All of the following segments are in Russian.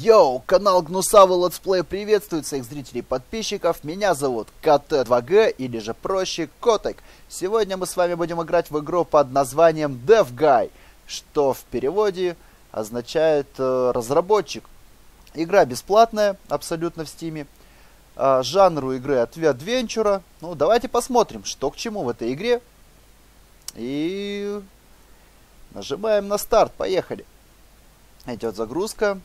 Йоу, канал Гнусавый Let's Play приветствует своих зрителей и подписчиков. Меня зовут КТ2Г или же проще Котек. Сегодня мы с вами будем играть в игру под названием Dev Guy, что в переводе означает э, разработчик. Игра бесплатная, абсолютно в стиме. Э, жанру игры от adventure. Ну, давайте посмотрим, что к чему в этой игре. И нажимаем на старт, поехали. Идет загрузка.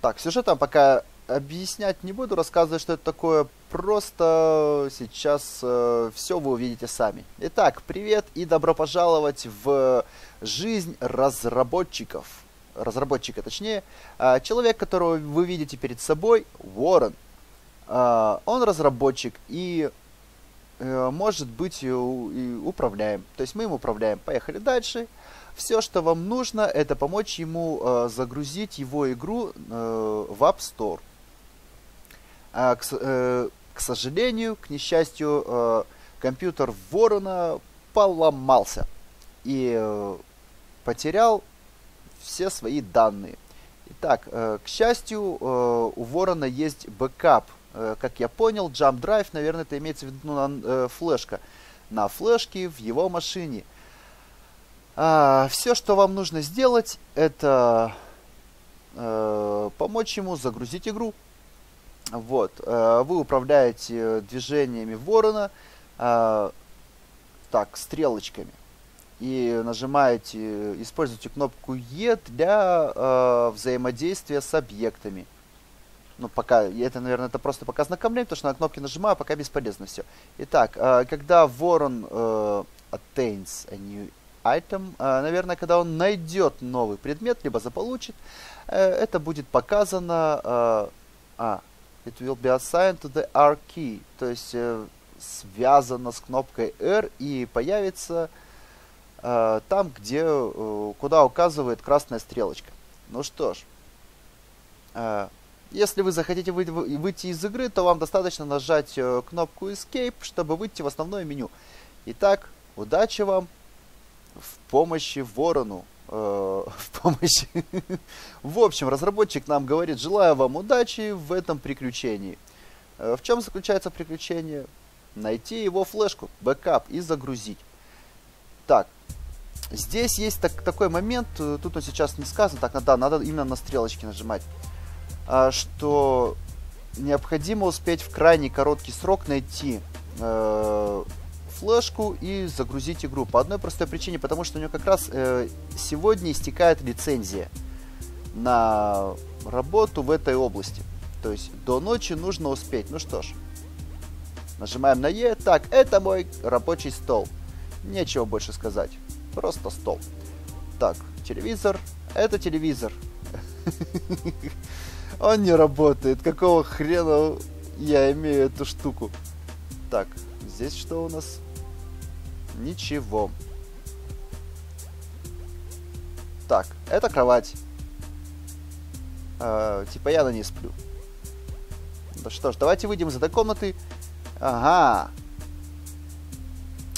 Так, сюжетом пока объяснять не буду, рассказывать, что это такое. Просто сейчас э, все вы увидите сами. Итак, привет и добро пожаловать в жизнь разработчиков. Разработчика, точнее. Э, человек, которого вы видите перед собой, Уоррен. Э, он разработчик и э, может быть и, управляем. То есть мы им управляем. Поехали дальше. Все, что вам нужно, это помочь ему э, загрузить его игру э, в App Store. А, к, э, к сожалению, к несчастью, э, компьютер Ворона поломался и э, потерял все свои данные. Итак, э, к счастью, э, у Ворона есть бэкап. Э, как я понял, Jump Drive, наверное, это имеется в виду ну, на, э, флешка. На флешке в его машине. А, все, что вам нужно сделать, это э, помочь ему загрузить игру. Вот, э, вы управляете движениями ворона, э, так, стрелочками. И нажимаете, используйте кнопку E для э, взаимодействия с объектами. Ну, пока, это, наверное, это просто пока знакомление, потому что на кнопки нажимаю, пока бесполезно все. Итак, э, когда ворон э, attains a new item. Э, наверное, когда он найдет новый предмет, либо заполучит, э, это будет показано... Э, а, it will be assigned to the R key. То есть связано с кнопкой R и появится там, где, куда указывает красная стрелочка. Ну что ж, если вы захотите выйти из игры, то вам достаточно нажать кнопку Escape, чтобы выйти в основное меню. Итак, удачи вам! В помощи ворону. Э, в помощи... в общем, разработчик нам говорит, желаю вам удачи в этом приключении. Э, в чем заключается приключение? Найти его флешку, бэкап и загрузить. Так, здесь есть так, такой момент, э, тут он сейчас не сказан, так, да, надо именно на стрелочки нажимать, а, что необходимо успеть в крайне короткий срок найти флешку и загрузить игру. По одной простой причине, потому что у него как раз э, сегодня истекает лицензия на работу в этой области. То есть до ночи нужно успеть. Ну что ж, нажимаем на Е. Так, это мой рабочий стол. Нечего больше сказать. Просто стол. Так, телевизор. Это телевизор. Он не работает. Какого хрена я имею эту штуку? Так, здесь что у нас? Ничего. Так, это кровать. Э, типа я на ней сплю. Да что ж, давайте выйдем из этой комнаты. Ага.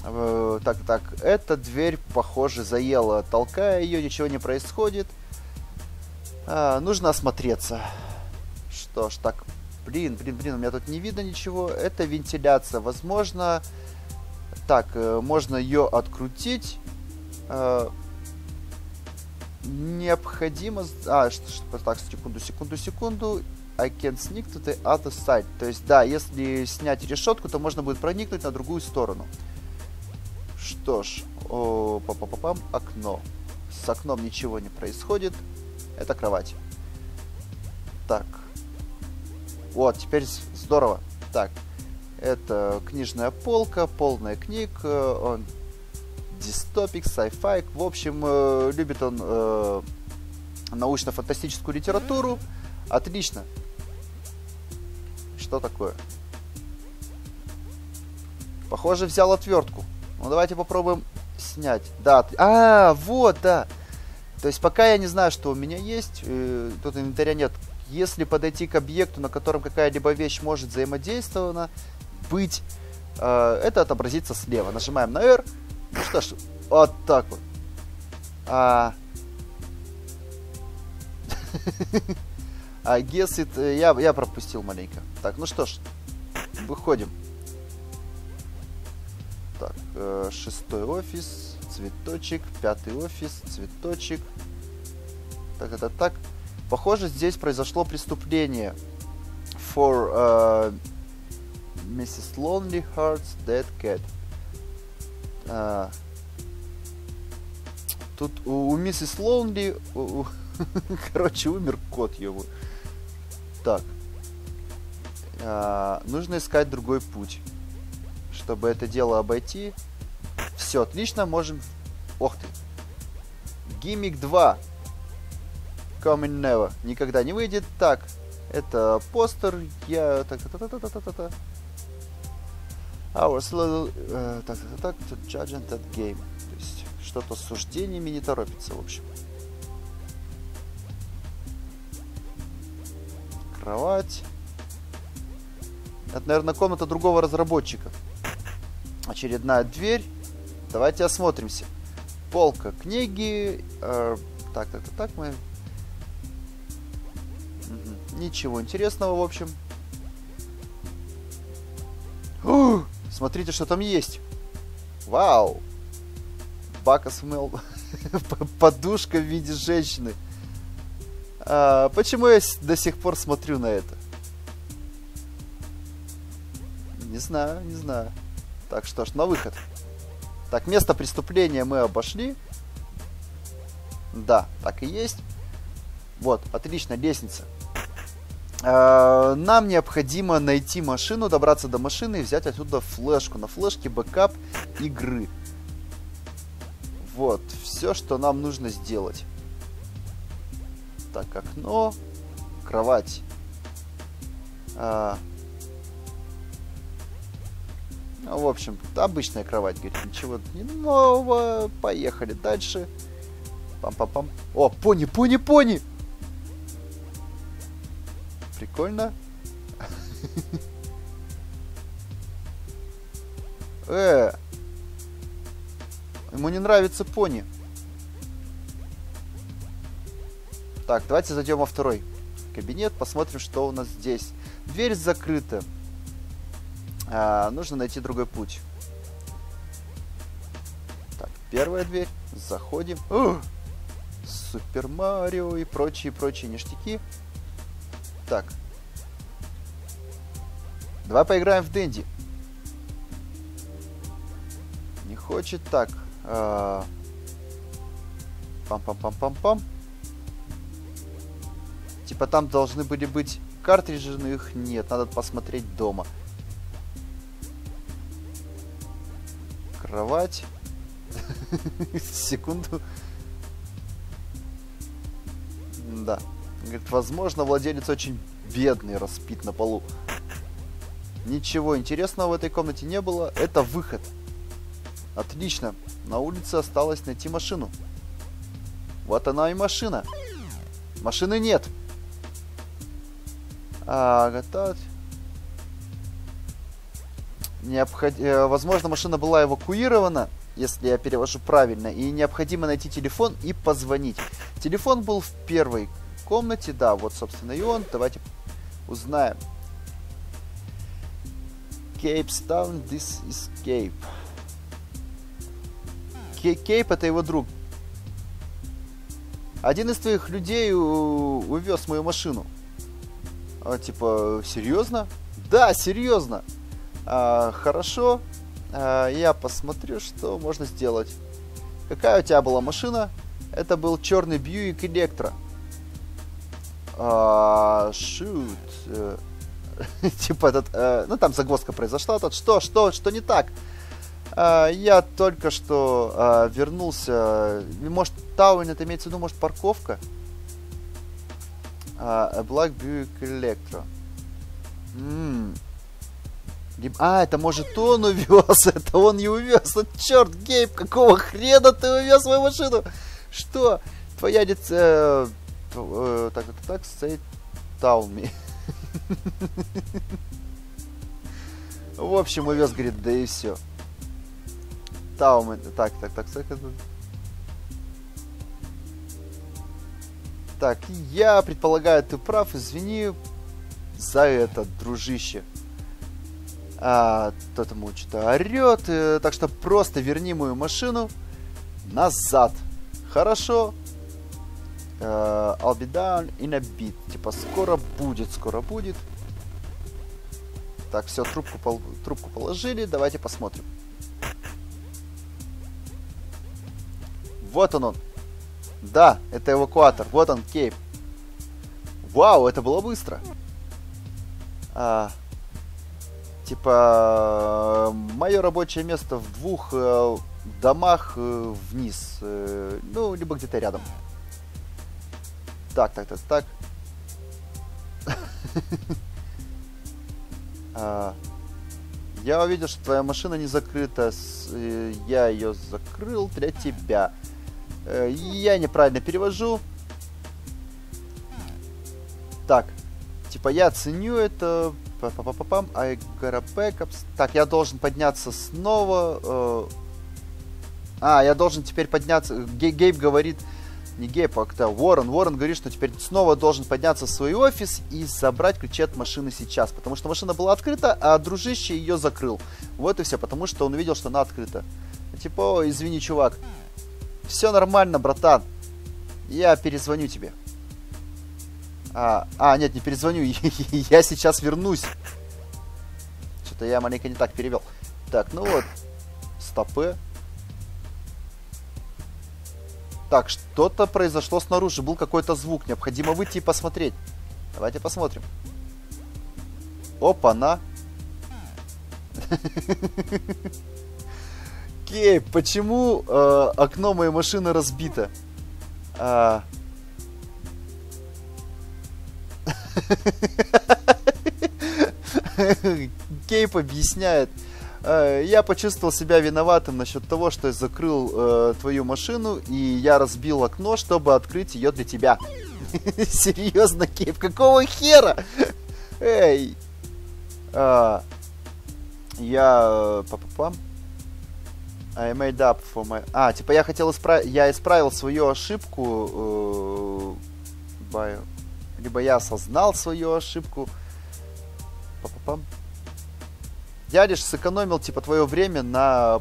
Э, так, так, эта дверь, похоже, заела. Толкая ее, ничего не происходит. Э, нужно осмотреться. Что ж, так, блин, блин, блин, у меня тут не видно ничего. Это вентиляция. Возможно, так, э, можно ее открутить. Э, необходимо... А, что, так, секунду, секунду, секунду. I can sneak to the other side. То есть, да, если снять решетку, то можно будет проникнуть на другую сторону. Что ж, о, па -па -па -пам, окно. С окном ничего не происходит. Это кровать. Так. Вот, теперь здорово. Так, это книжная полка, полная книг, э, он дистопик, sci-fi. В общем, э, любит он э, научно-фантастическую литературу. Отлично. Что такое? Похоже, взял отвертку. Ну, давайте попробуем снять. Да, а, вот, да. То есть, пока я не знаю, что у меня есть, э, тут инвентаря нет. Если подойти к объекту, на котором какая-либо вещь может взаимодействовать, быть. Э, это отобразится слева. Нажимаем на R. Ну что ж, вот так вот. А... А guess it... э, Я, я пропустил маленько. Так, ну что ж. Выходим. Так, э, шестой офис, цветочек, пятый офис, цветочек. Так, это так. Похоже, здесь произошло преступление. For uh, Mrs. Lonely Hearts Dead Cat. А, тут у, у миссис Лонли, у- у- короче, умер кот его. Так. А, нужно искать другой путь, чтобы это дело обойти. Все, отлично, можем... Ох ты. Гиммик 2. Coming Never. Никогда не выйдет. Так, это постер. Я... Так, так, так, так, так, так, так. Our little... э, так, так, так, to judge that game. То есть, что-то с суждениями не торопится, в общем. Кровать. Это, наверное, комната другого разработчика. Очередная дверь. Давайте осмотримся. Полка книги. э, так, так, так, так, мы... Ничего интересного, в общем. Смотрите, что там есть. Вау. Бака смел. Подушка в виде женщины. А, почему я до сих пор смотрю на это? Не знаю, не знаю. Так что ж, на выход. Так, место преступления мы обошли. Да, так и есть. Вот, отлично, лестница. А, Нам необходимо найти машину, добраться до машины и взять отсюда флешку. На флешке бэкап игры. Вот, все, что нам нужно сделать. Так, окно, кровать. А, в общем, обычная кровать, говорит, ничего не нового. Поехали дальше. Пам-пам-пам. О, пони, пони, пони! Прикольно. Э, ему не нравится пони. Так, давайте зайдем во второй кабинет, посмотрим, что у нас здесь. Дверь закрыта. А, нужно найти другой путь. Так, первая дверь. Заходим. О! Супер Марио и прочие-прочие ништяки. Так. Давай поиграем в Дэнди. Не хочет. Так. а, Пам-пам-пам-пам-пам. Типа там должны были быть картриджи, но их нет. Надо посмотреть дома. Кровать. Секунду. Да. Говорит, возможно, владелец очень бедный, распит на полу. Ничего интересного в этой комнате не было. Это выход. Отлично. На улице осталось найти машину. Вот она и машина. Машины нет. А, готовить. Необход... э, Возможно, машина была эвакуирована, если я перевожу правильно, и необходимо найти телефон и позвонить. Телефон был в первой комнате, да, вот, собственно, и он. Давайте узнаем. Кейпстаун, this is Cape. Кей- Кейп это его друг. Один из твоих людей увез мою машину. А, типа, серьезно? Да, серьезно. А, хорошо. А, я посмотрю, что можно сделать. Какая у тебя была машина? Это был черный Бьюик Электро. А, шут. Э, Типа этот, э, ну там загвоздка произошла. Тут что, что, что не так? А, я только что а, вернулся. Может, Тауэн это имеется в виду, может, парковка? А, Black Buick Electro. А, это может он увез, это он не увез. Вот черт, Гейб, какого хрена ты увез мою машину? Что? Твоя дец... так, так, так, say tell me. В общем, увез, говорит, да и все. Таумен, так, так, так, так, Так, я предполагаю, ты прав, извини за это, дружище. А, тот ему что-то орет, э, так что просто верни мою машину назад. Хорошо? Uh, I'll be down in a bit. Типа, скоро будет, скоро будет. Так, все, трубку, пол трубку положили. Давайте посмотрим. Вот он он. Да, это эвакуатор. Вот он, Кейп. Вау, это было быстро. А, типа, мое рабочее место в двух э, домах э, вниз. Э, ну, либо где-то рядом. Так, так, так, так. а, я увидел, что твоя машина не закрыта. Э, я ее закрыл для тебя. Э, я неправильно перевожу. Так. Типа я ценю это. Па-па-па-пам. I backups. Так, я должен подняться снова. Э, а, я должен теперь подняться. Гейб говорит, не Гейб, а кто? Уоррен. Уоррен говорит, что теперь снова должен подняться в свой офис и забрать ключи от машины сейчас. Потому что машина была открыта, а дружище ее закрыл. Вот и все, потому что он увидел, что она открыта. Типа, извини, чувак. Все нормально, братан. Я перезвоню тебе. А, а нет, не перезвоню. я сейчас вернусь. Что-то я маленько не так перевел. Так, ну вот. Стопы. Так, что-то произошло снаружи. Был какой-то звук. Необходимо выйти и посмотреть. Давайте посмотрим. Опа-на. Кейп, почему э, окно моей машины разбито? А... Кейп объясняет. Э, я почувствовал себя виноватым насчет того, что я закрыл э, твою машину, и я разбил окно, чтобы открыть ее для тебя. Серьезно, Кейп, какого хера? Эй! А, я... Папа-пам. I made up for my... А, типа я хотел исправить... Я исправил свою ошибку. Э. Либо я осознал свою ошибку. Папа-пам. Я лишь сэкономил, типа, твое время на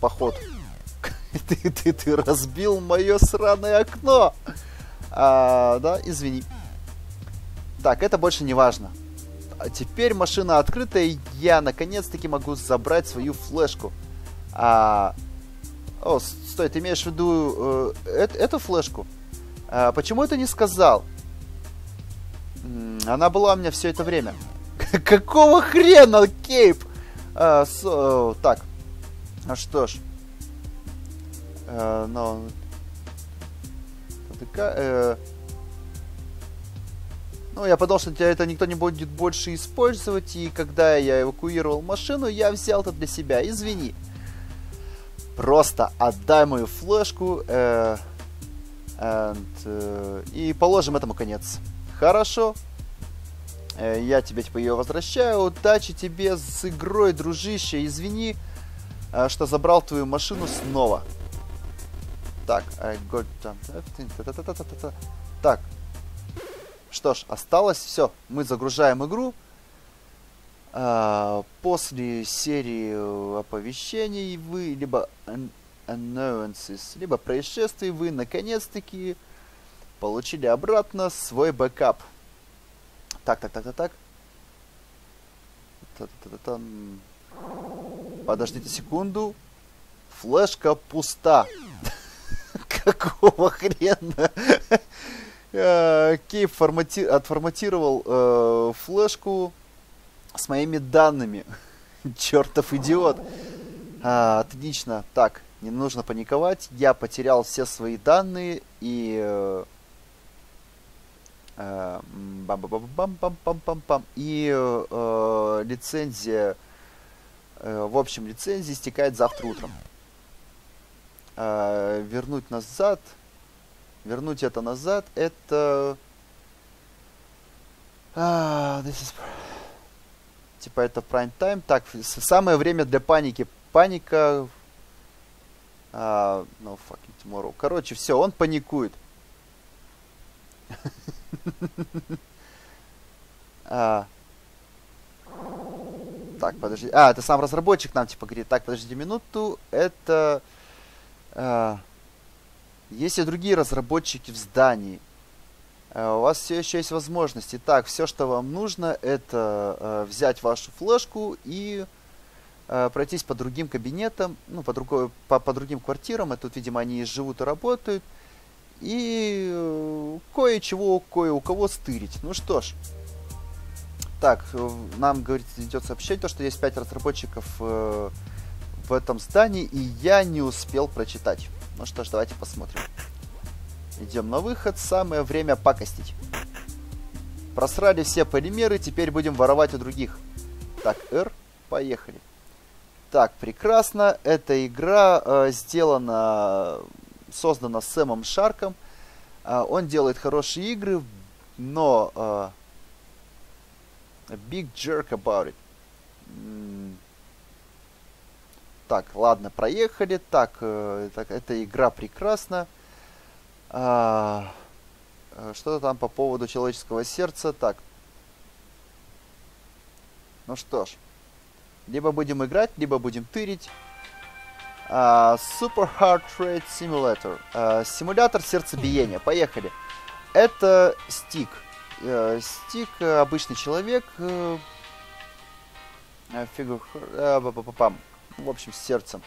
поход. ты, ты, ты разбил мое сраное окно. А, да, извини. Так, это больше не важно. А теперь машина открыта, и я наконец-таки могу забрать свою флешку. А... О, стой, ты имеешь в виду э, э, эту флешку? А, почему это не сказал? Она была у меня все это время. Какого хрена, Кейп? А, с, э, так. А что ж. Э, но... Э, ну, я подумал, что это никто не будет больше использовать, и когда я эвакуировал машину, я взял это для себя. Извини. Просто отдай мою флешку э, and, э, и положим этому конец. Хорошо. Э, я тебе типа ее возвращаю. Удачи тебе с игрой, дружище. Извини, э, что забрал твою машину снова. Так, I got Так. Что ж, осталось все. Мы загружаем игру. А, после серии оповещений вы либо annoyances, либо происшествий вы наконец-таки получили обратно свой бэкап. Так, так, так, так, так. Та -та -та -та Подождите секунду. Флешка пуста. Какого хрена? А, Кейп формати... отформатировал э, флешку с моими данными. Чертов идиот. А, отлично. Так, не нужно паниковать. Я потерял все свои данные и... Э, бам бам и э, лицензия э, в общем лицензия истекает завтра утром. Э, вернуть назад вернуть это назад это а, this is... типа это prime time. Так самое время для паники. Паника uh, no fucking tomorrow. Короче все он паникует. А. Так, подожди. А, это сам разработчик нам типа говорит. Так, подождите минуту. Это... А, есть и другие разработчики в здании. А, у вас все еще есть возможности. Так, все, что вам нужно, это а, взять вашу флешку и а, пройтись по другим кабинетам, ну, по, другой, по, по другим квартирам. И тут, видимо, они живут и работают. И э, кое-чего, кое у кого стырить. Ну что ж. Так, э, нам, говорит, идет сообщение, то, что есть 5 разработчиков э, в этом здании, и я не успел прочитать. Ну что ж, давайте посмотрим. Идем на выход, самое время пакостить. Просрали все полимеры, теперь будем воровать у других. Так, R, поехали. Так, прекрасно. Эта игра э, сделана создана Сэмом Шарком. Uh, он делает хорошие игры, но uh, big jerk about it. Так, ладно, проехали. Так, э, так эта игра прекрасна. А, что-то там по поводу человеческого сердца. Так. Ну что ж. Либо будем играть, либо будем тырить. Uh, Super Heart Rate Simulator. Uh, симулятор сердцебиения. Поехали. Это стик. Uh, стик uh, обычный человек. Uh, фигур... В общем, с сердцем.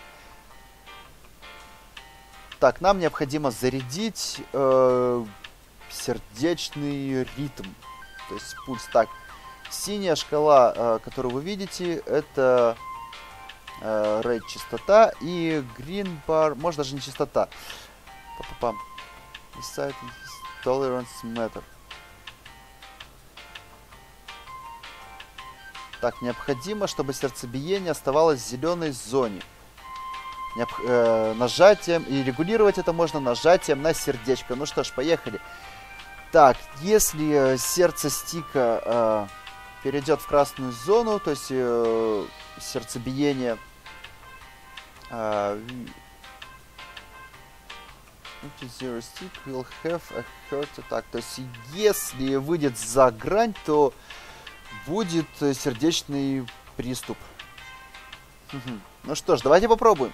Так, нам необходимо зарядить uh, сердечный ритм. То есть пульс. Так, синяя шкала, uh, которую вы видите, это э, рейд частота и green bar, может даже не частота. Па-па-пам. Tolerance matter. Так, необходимо, чтобы сердцебиение оставалось в зеленой зоне. Необ... Э, нажатием, и регулировать это можно нажатием на сердечко. Ну что ж, поехали. Так, если э, сердце стика э, перейдет в красную зону, то есть э, сердцебиение Uh, zero stick will have a heart attack. То есть, если выйдет за грань, то будет сердечный приступ. Ну что ж, давайте попробуем.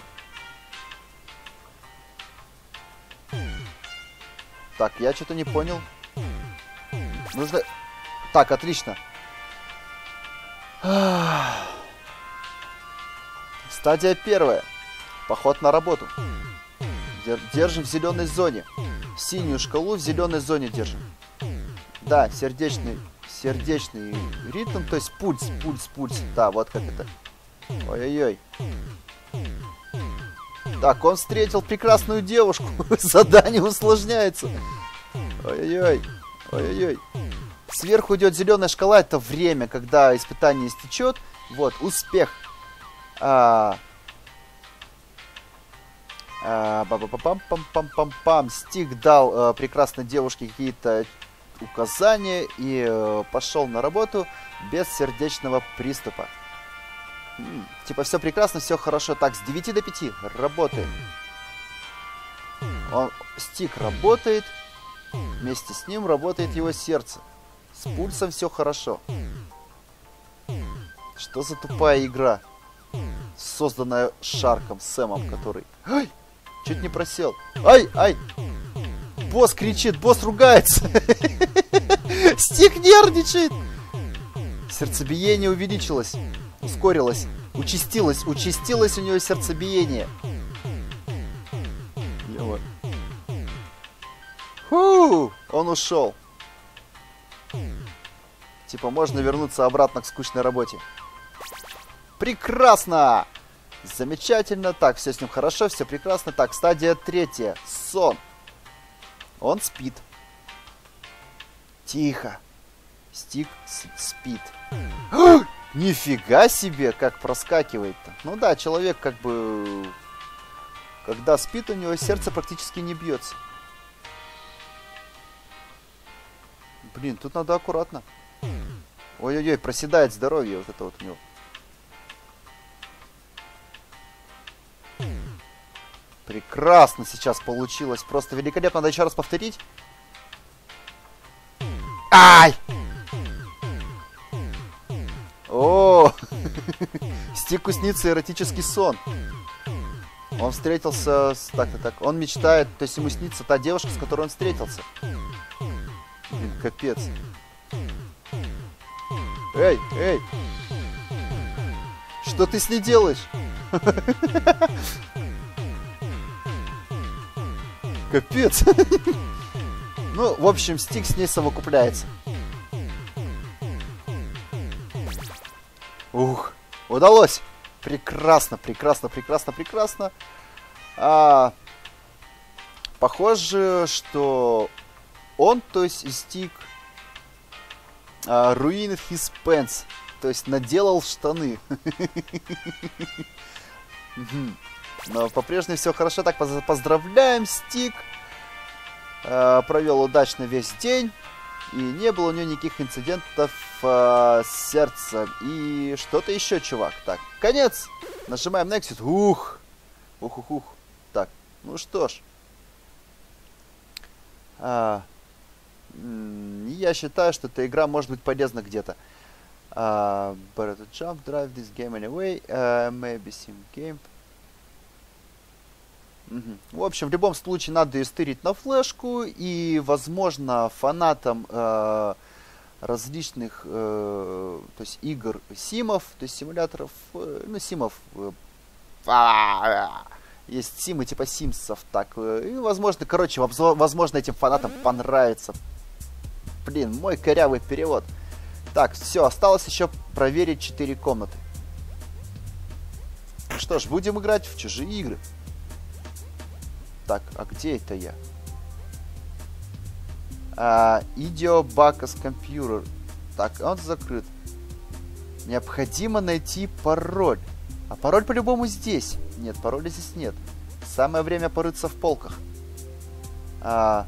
Так, я что-то не понял. Нужно... Так, отлично. Стадия первая. Поход на работу. Держим в зеленой зоне. Синюю шкалу в зеленой зоне держим. Да, сердечный, сердечный ритм, то есть пульс, пульс, пульс. Да, вот как это. Ой-ой-ой. Так, он встретил прекрасную девушку. Задание усложняется. Ой-ой-ой. Ой-ой-ой. Сверху идет зеленая шкала, это время, когда испытание истечет. Вот, успех. А, а, пам пам пам пам пам Стик дал э, прекрасной девушке какие-то указания и э, пошел на работу без сердечного приступа. Типа все прекрасно, все хорошо. Так, с 9 до 5 работаем. Он, стик работает, вместе с ним работает его сердце. С пульсом все хорошо. Что за тупая игра? Созданная Шарком, Сэмом, который... Ай! Чуть не просел. Ай, ай! Босс кричит, босс ругается. Стик нервничает. Сердцебиение увеличилось, ускорилось, участилось, участилось у него сердцебиение. Фу, он ушел. Типа можно вернуться обратно к скучной работе. Прекрасно! Замечательно. Так, все с ним хорошо, все прекрасно. Так, стадия третья. Сон. Он спит. Тихо. Стик спит. Нифига себе, как проскакивает-то. Ну да, человек как бы... Когда спит, у него сердце практически не бьется. Блин, тут надо аккуратно. Ой-ой-ой, проседает здоровье вот это вот у него. Прекрасно сейчас получилось. Просто великолепно. Надо еще раз повторить. Ай! О, Стику снится эротический сон. Он встретился с... Так-то так. Он мечтает, то есть ему снится та девушка, с которой он встретился. Блин, капец. Эй, эй! Что ты с ней делаешь? Капец. Ну, в общем, стик с ней совокупляется. Ух, удалось. Прекрасно, прекрасно, прекрасно, прекрасно. А, похоже, что он, то есть стик, а, ruined his pants. То есть наделал штаны. Но по-прежнему все хорошо. Так, поздравляем, Стик. А, провел удачно весь день. И не было у него никаких инцидентов э, с сердцем. И что-то еще, чувак. Так, конец. Нажимаем Nexus. Ух. Ух-ух-ух. Так, ну что ж. А, я считаю, что эта игра может быть полезна где-то. Uh, better to jump, drive this game anyway. Uh, maybe sim game. Угу. В общем, в любом случае надо истырить на флешку, и, возможно, фанатам э, различных э, то есть игр симов, то есть симуляторов, э, ну, симов, э, есть симы типа симсов, так, э, и, возможно, короче, возможно, этим фанатам понравится. Блин, мой корявый перевод. Так, все, осталось еще проверить 4 комнаты. Что ж, будем играть в чужие игры. Так, а где это я? А, Идио Бакас компьютер. Так, он закрыт. Необходимо найти пароль. А пароль по-любому здесь. Нет, пароля здесь нет. Самое время порыться в полках. А,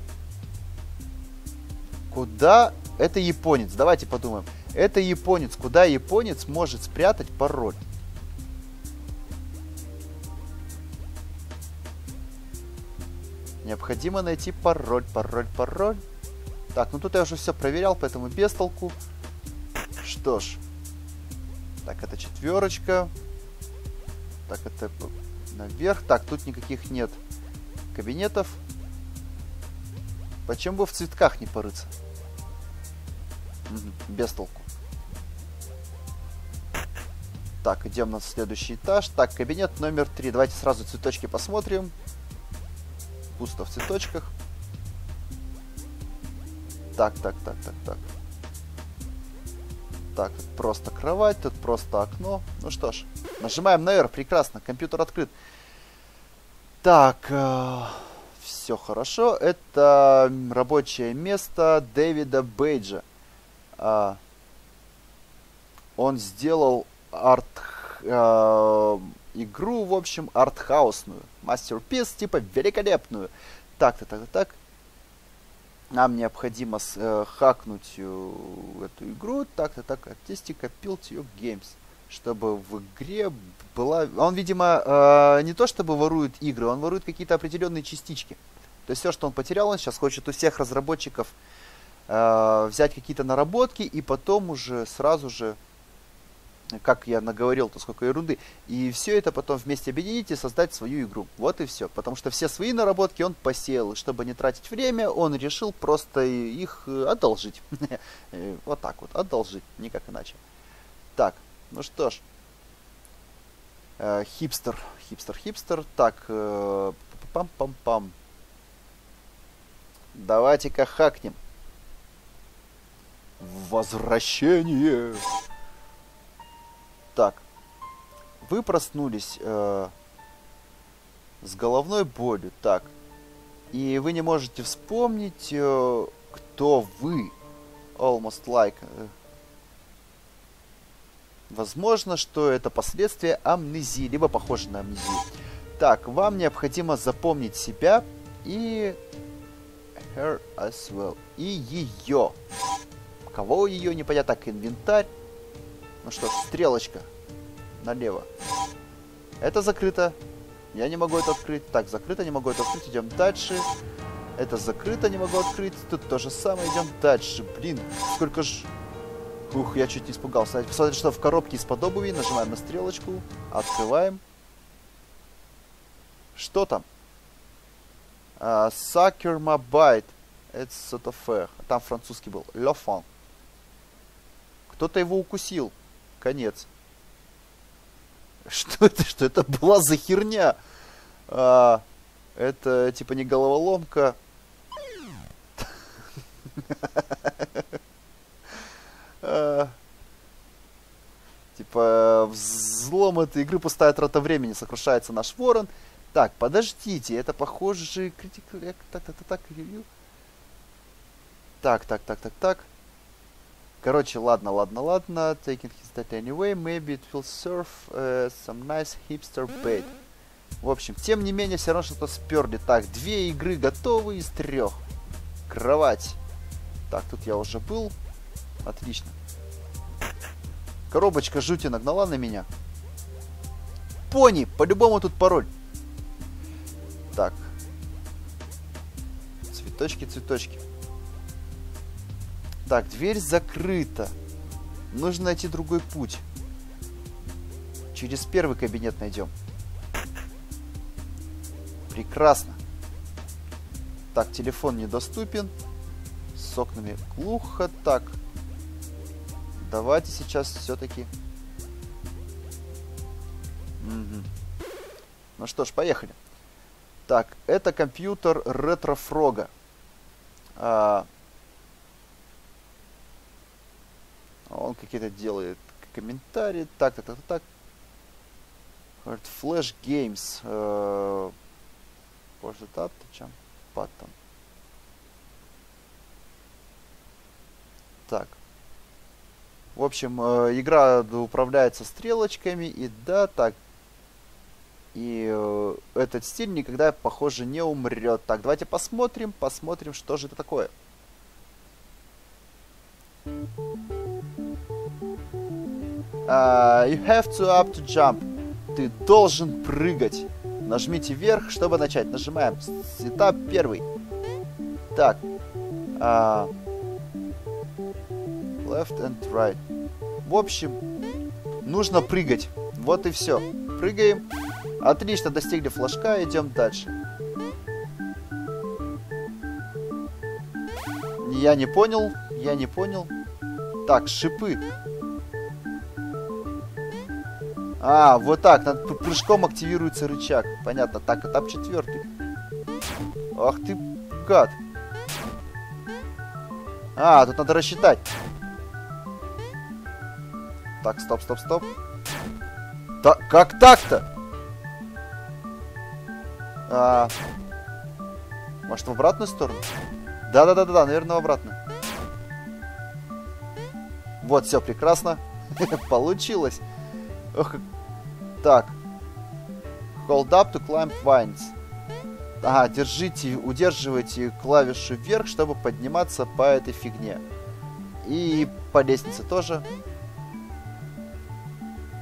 куда... Это японец. Давайте подумаем. Это японец. Куда японец может спрятать пароль? Необходимо найти пароль, пароль, пароль. Так, ну тут я уже все проверял, поэтому без толку. Что ж. Так, это четверочка. Так, это наверх. Так, тут никаких нет кабинетов. Почему бы в цветках не порыться? Угу, без толку. Так, идем на следующий этаж. Так, кабинет номер три. Давайте сразу цветочки посмотрим пусто в цветочках. Так, так, так, так, так. Так, тут просто кровать, тут просто окно. Ну что ж, нажимаем на R, прекрасно, компьютер открыт. Так, э, все хорошо. Это рабочее место Дэвида Бейджа. Э, он сделал арт э, игру, в общем, артхаусную. Мастерпис, типа великолепную. Так-то, так-то, так. Нам необходимо с, э, хакнуть э, эту игру. Так-то, так, артистика Build Games. Чтобы в игре была... Он, видимо, э, не то чтобы ворует игры, он ворует какие-то определенные частички. То есть все, что он потерял, он сейчас хочет у всех разработчиков э, взять какие-то наработки и потом уже сразу же как я наговорил-то сколько ерунды. И все это потом вместе объединить и создать свою игру. Вот и все. Потому что все свои наработки он посеял. Чтобы не тратить время, он решил просто их э, одолжить. Э, вот так вот, одолжить, никак иначе. Так, ну что ж. Э, хипстер, хипстер, хипстер. Так, пам-пам-пам. Давайте-ка хакнем. Возвращение. Так. Вы проснулись э, с головной болью. Так. И вы не можете вспомнить, э, кто вы. Almost like. Э. Возможно, что это последствия амнезии, либо похоже на амнезию. Так, вам необходимо запомнить себя и her as well. И ее. Кого ее, непонятно, так, инвентарь. Ну что, стрелочка налево. Это закрыто. Я не могу это открыть. Так, закрыто, не могу это открыть. Идем дальше. Это закрыто, не могу открыть. Тут то же самое. Идем дальше. Блин, сколько ж... Ух, я чуть не испугался. Посмотрите, что в коробке из-под обуви. Нажимаем на стрелочку. Открываем. Что там? Uh, Sucker Mobite. Это Сотофе. Там французский был. Лёфан. Кто-то его укусил. Конец. Что это? Что это была за херня? А, это типа не головоломка. А, типа взлом этой игры пустая трата времени. Сокрушается наш ворон. Так, подождите, это похоже... Критик... Так, так, так, так, ревью. Так, так, так, так, так. Короче, ладно, ладно, ладно. Taking his data anyway, maybe it will serve uh, some nice hipster bait. В общем, тем не менее, все равно что-то сперли. Так, две игры готовы из трех. Кровать. Так, тут я уже был. Отлично. Коробочка жути нагнала на меня. Пони, по-любому тут пароль. Так. Цветочки, цветочки. Так, дверь закрыта. Нужно найти другой путь. Через первый кабинет найдем. Прекрасно. Так, телефон недоступен. С окнами глухо. Так. Давайте сейчас все-таки... Угу. Ну что ж, поехали. Так, это компьютер ретрофрога. А, Он какие-то делает комментарии. Так, так, так. Говорит, Flash Games. Э, Может, это чем? Потом. Так. В общем, э, игра управляется стрелочками. И да, так. И э, этот стиль никогда, похоже, не умрет. Так, давайте посмотрим, посмотрим, что же это такое. Uh, you have to up to jump. Ты должен прыгать. Нажмите вверх, чтобы начать. Нажимаем. Этап первый. Так. Uh, left and right. В общем, нужно прыгать. Вот и все. Прыгаем. Отлично, достигли флажка, идем дальше. Я не понял, я не понял. Так, шипы. А, вот так, над прыжком активируется рычаг. Понятно, так, этап четвертый. Ах ты, гад. А, тут надо рассчитать. Так, стоп, стоп, стоп. Так, как так-то? А, может, в обратную сторону? Да-да-да-да, наверное, в обратную. Вот, все, прекрасно. Получилось. Ох, так. Hold up to climb vines. Ага, держите, удерживайте клавишу вверх, чтобы подниматься по этой фигне. И по лестнице тоже.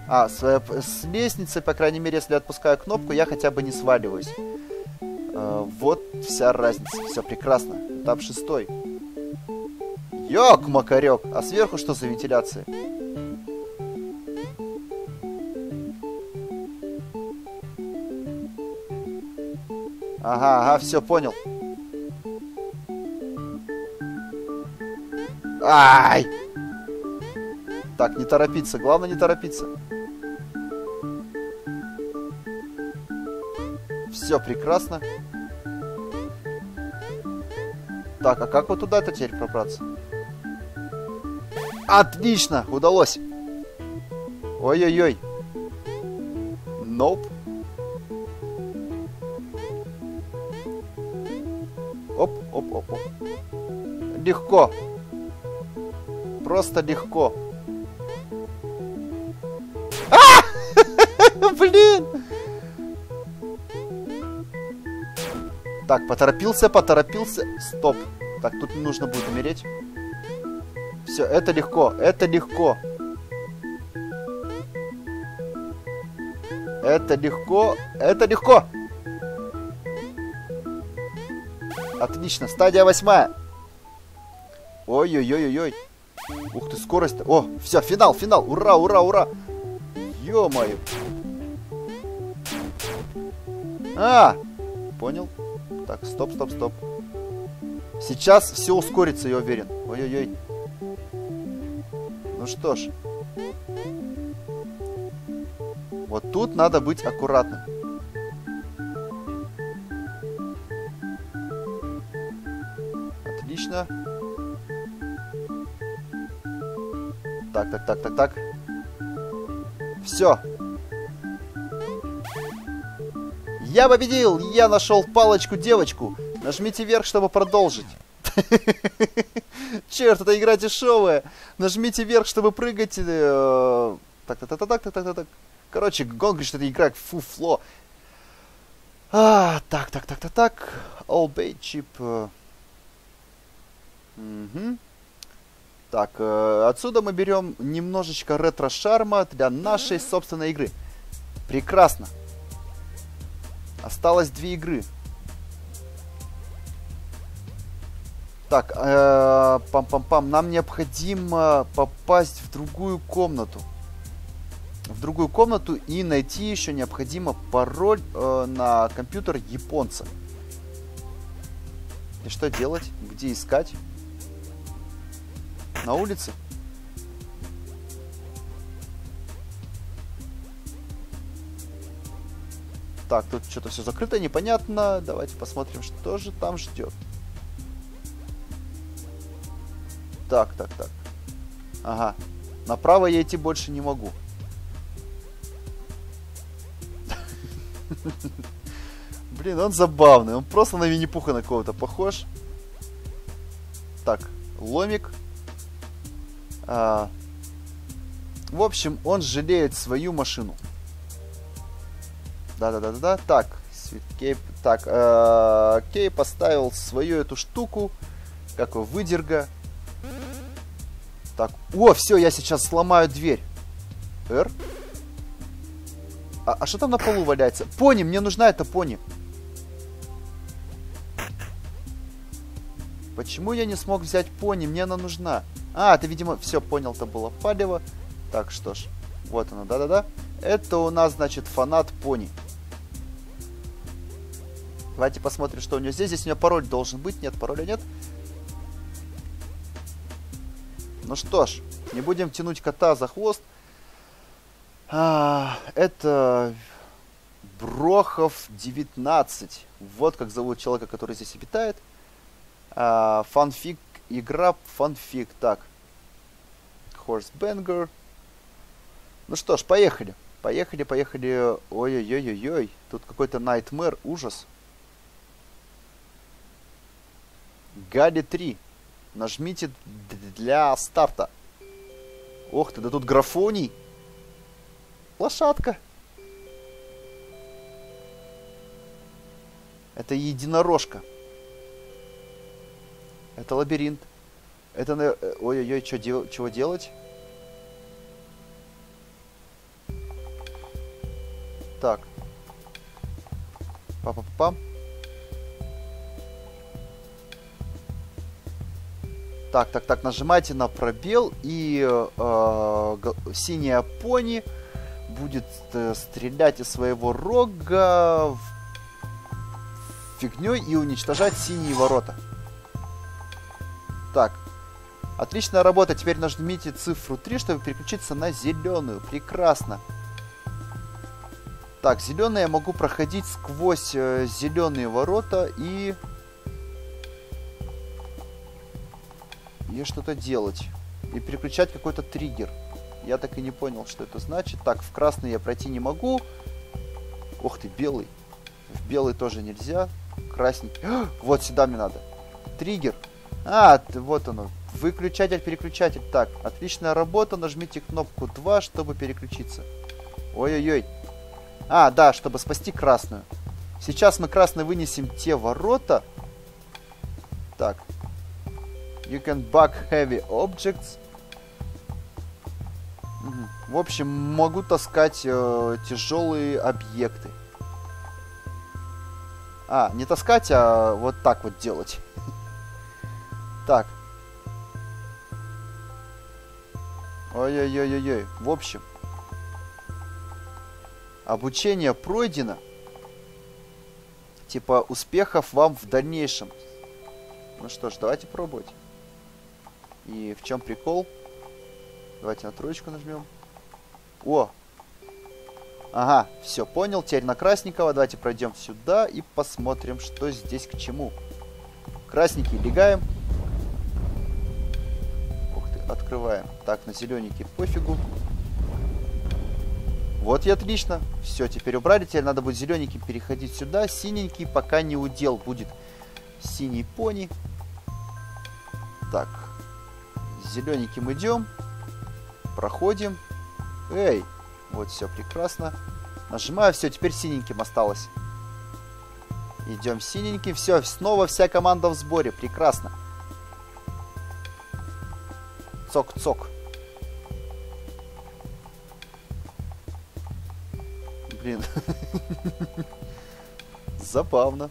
А, с, с лестницы, по крайней мере, если отпускаю кнопку, я хотя бы не сваливаюсь. Э, вот вся разница. Все прекрасно. Этап шестой. Ёк, макарек. А сверху что за вентиляция? Ага, ага, все, понял. Ай! Так, не торопиться. Главное не торопиться. Все прекрасно. Так, а как вот туда-то теперь пробраться? Отлично! Удалось! Ой-ой-ой. Nope. Оп, оп, оп, оп. Легко. Просто легко. А! Блин! Так, поторопился, поторопился. Стоп. Так, тут не нужно будет умереть. Все, это легко, это легко. Это легко, это легко. Отлично. Стадия восьмая. Ой-ой-ой-ой-ой. Ух ты, скорость. -то. О, все, финал, финал. Ура, ура, ура. Ё-моё. А, понял. Так, стоп, стоп, стоп. Сейчас все ускорится, я уверен. Ой-ой-ой. Ну что ж. Вот тут надо быть аккуратным. Отлично. Так, так, так, так, так. Все. Я победил! Я нашел палочку-девочку. Нажмите вверх, чтобы продолжить. Черт, это игра дешевая. Нажмите вверх, чтобы прыгать. Так, так, так, так, так, так, так, так. Короче, он говорит, что это игра фуфло. А, так, так, так, так, так. All Bay Chip. Угу. Так, э, отсюда мы берем немножечко ретро-шарма для нашей собственной игры. Прекрасно. Осталось две игры. Так, э, пам-пам-пам, нам необходимо попасть в другую комнату. В другую комнату и найти еще необходимо пароль э, на компьютер японца. И что делать? Где искать? На улице? Так, тут что-то все закрыто, непонятно. Давайте посмотрим, что же там ждет. Так, так, так. Ага. Направо я идти больше не могу. Блин, он забавный. Он просто на Винни-Пуха на кого-то похож. Так, ломик. А, в общем, он жалеет свою машину. Да-да-да-да. Так, Кейп. Так, э, Кей поставил свою эту штуку. Как его, выдерга. Так, о, все, я сейчас сломаю дверь. Р. А, а что там на полу валяется? Пони, мне нужна эта пони. Почему я не смог взять пони? Мне она нужна. А, ты, видимо, все понял, это было палево. Так, что ж. Вот она, да-да-да. Это у нас, значит, фанат пони. Давайте посмотрим, что у нее здесь. Здесь у нее пароль должен быть. Нет, пароля нет. Ну что ж, не будем тянуть кота за хвост. А, это Брохов 19. Вот как зовут человека, который здесь обитает. А, фанфик, игра фанфик. Так. Horsebanger. Ну что ж, поехали. Поехали, поехали. Ой-ой-ой-ой-ой. Тут какой-то Nightmare, ужас. Гали 3. Нажмите для старта. Ох ты, да тут графоний. Лошадка. Это единорожка. Это лабиринт. Это... Ой-ой-ой, что дел... чего делать? Так. Па-па-пам. Так, так, так, нажимайте на пробел, и э, синяя пони будет э, стрелять из своего рога в фигней и уничтожать синие ворота. Так. Отличная работа. Теперь нажмите цифру 3, чтобы переключиться на зеленую. Прекрасно. Так, зеленые я могу проходить сквозь э, зеленые ворота и и что-то делать. И переключать какой-то триггер. Я так и не понял, что это значит. Так, в красный я пройти не могу. Ох ты, белый. В белый тоже нельзя. Красненький. Вот сюда мне надо. Триггер. А, вот оно. Выключатель, переключатель. Так, отличная работа. Нажмите кнопку 2, чтобы переключиться. Ой-ой-ой. А, да, чтобы спасти красную. Сейчас мы красный вынесем те ворота. Так, You can bug heavy objects. В общем, могу таскать э, тяжелые объекты. А, не таскать, а вот так вот делать. Так. Ой-ой-ой-ой-ой. В общем. Обучение пройдено. Типа успехов вам в дальнейшем. Ну что ж, давайте пробовать. И в чем прикол? Давайте на троечку нажмем. О! Ага, все, понял. Теперь на красненького. Давайте пройдем сюда и посмотрим, что здесь к чему. Красненький, легаем. Открываем. Так, на зелененький пофигу. Вот и отлично. Все, теперь убрали. Теперь надо будет зелененький переходить сюда. Синенький пока не удел будет. Синий пони. Так. Зелененьким идем. Проходим. Эй, вот все прекрасно. Нажимаю, все, теперь синеньким осталось. Идем синеньким. Все, снова вся команда в сборе. Прекрасно. Цок-цок. Блин. Забавно.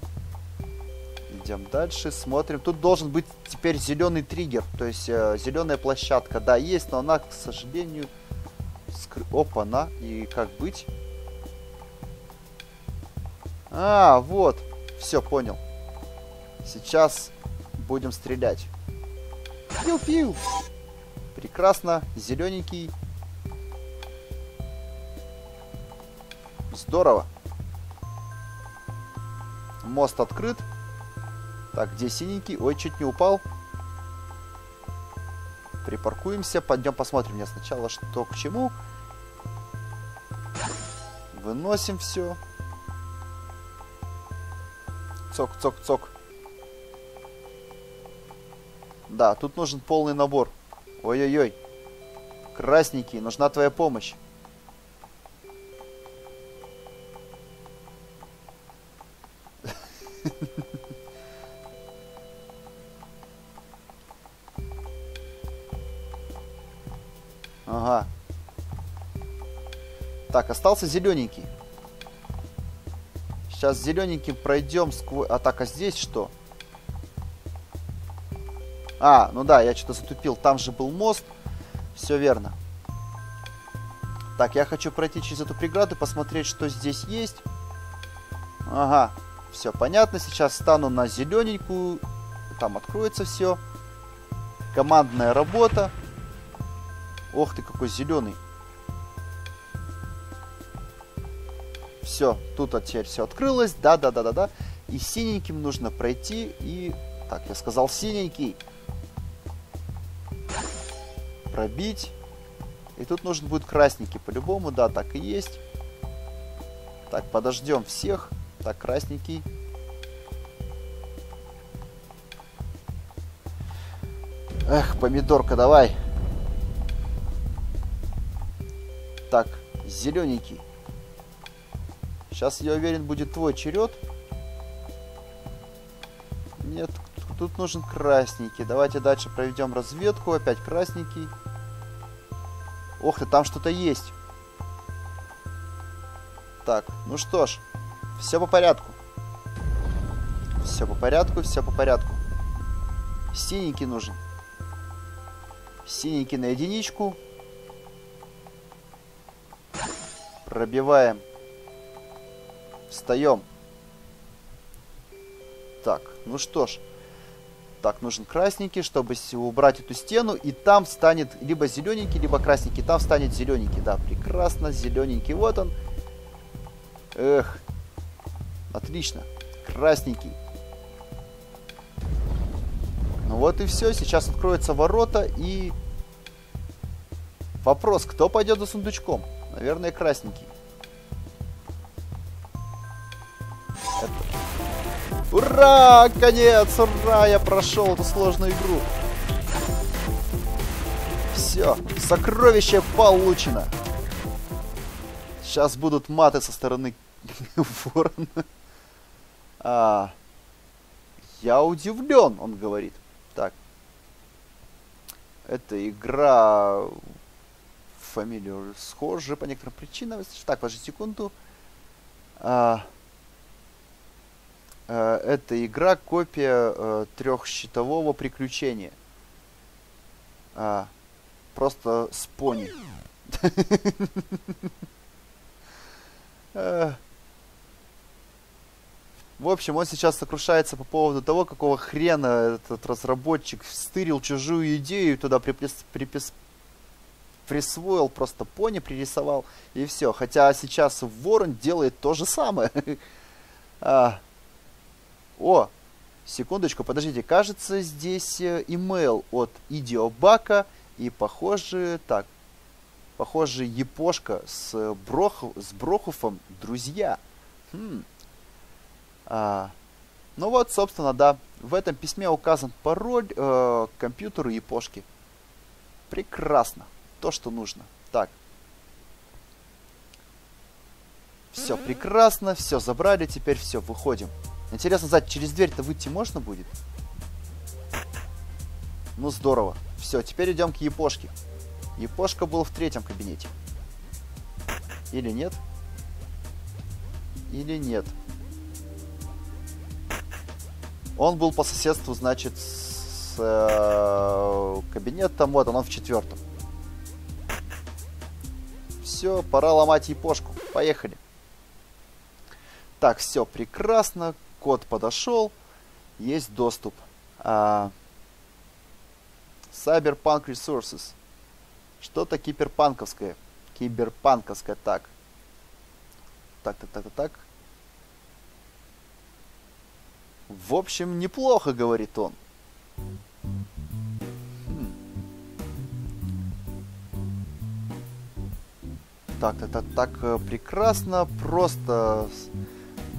Идем дальше, смотрим. Тут должен быть теперь зеленый триггер. То есть э, зеленая площадка. Да, есть, но она, к сожалению, скры... Опа-на. И как быть? А, вот. Все, понял. Сейчас будем стрелять. Пиу-пиу. Прекрасно. Зелененький. Здорово. Мост открыт. Так, где синенький? Ой, чуть не упал. Припаркуемся, пойдем посмотрим мне сначала, что к чему. Выносим все. Цок, цок, цок. Да, тут нужен полный набор. Ой-ой-ой. Красненький, нужна твоя помощь. Ага. Так, остался зелененький. Сейчас зелененьким пройдем сквозь... А так, а здесь что? А, ну да, я что-то затупил. Там же был мост. Все верно. Так, я хочу пройти через эту преграду, посмотреть, что здесь есть. Ага, все понятно. Сейчас стану на зелененькую. Там откроется все. Командная работа. Ох ты, какой зеленый. Все, тут теперь все открылось. Да-да-да-да-да. И синеньким нужно пройти. И... Так, я сказал синенький. Пробить. И тут нужен будет красненький по-любому. Да, так и есть. Так, подождем всех. Так, красненький. Эх, помидорка, давай. Так, зелененький. Сейчас, я уверен, будет твой черед. Нет, тут нужен красненький. Давайте дальше проведем разведку. Опять красненький. Ох ты, там что-то есть. Так, ну что ж. Все по порядку. Все по порядку, все по порядку. Синенький нужен. Синенький на единичку. Пробиваем. Встаем. Так, ну что ж. Так, нужен красненький, чтобы убрать эту стену. И там станет либо зелененький, либо красненький. Там станет зелененький. Да, прекрасно. Зелененький. Вот он. Эх. Отлично. Красненький. Ну вот и все. Сейчас откроются ворота и... Вопрос, кто пойдет за сундучком? Наверное, красненький. Ура! Конец! Ура! Я прошел эту сложную игру. Все, сокровище получено. Сейчас будут маты со стороны ворона. А, я удивлен, он говорит. Так. Это игра фамилию схожи по некоторым причинам. Так, подожди секунду. А, эта игра копия э, трехщитового приключения. А, просто с пони. Э. В общем, он сейчас сокрушается по поводу того, какого хрена этот разработчик стырил чужую идею и туда припис, припис, присвоил, просто пони пририсовал, и все. Хотя сейчас Ворон делает то же самое. а. О, секундочку, подождите, кажется, здесь э, имейл от Идиобака, и похоже, так, похоже, Япошка с, Броху, с Брохуфом друзья. Хм. А, ну вот, собственно, да. В этом письме указан пароль э, к компьютеру Япошки. Прекрасно. То, что нужно. Так. Все прекрасно, все забрали, теперь все, выходим. Интересно, знать, через дверь-то выйти можно будет? Ну здорово. Все, теперь идем к Япошке. Япошка был в третьем кабинете. Или нет? Или нет? Он был по соседству, значит, с э, кабинетом. Вот он, он в четвертом. Все, пора ломать япошку. Поехали. Так, все прекрасно. Код подошел. Есть доступ. А, Cyberpunk Resources. Что-то киберпанковское. Киберпанковское, так. Так, так, так, так, так. В общем, неплохо, говорит он. Хм. Так, так, так, так, э, прекрасно. Просто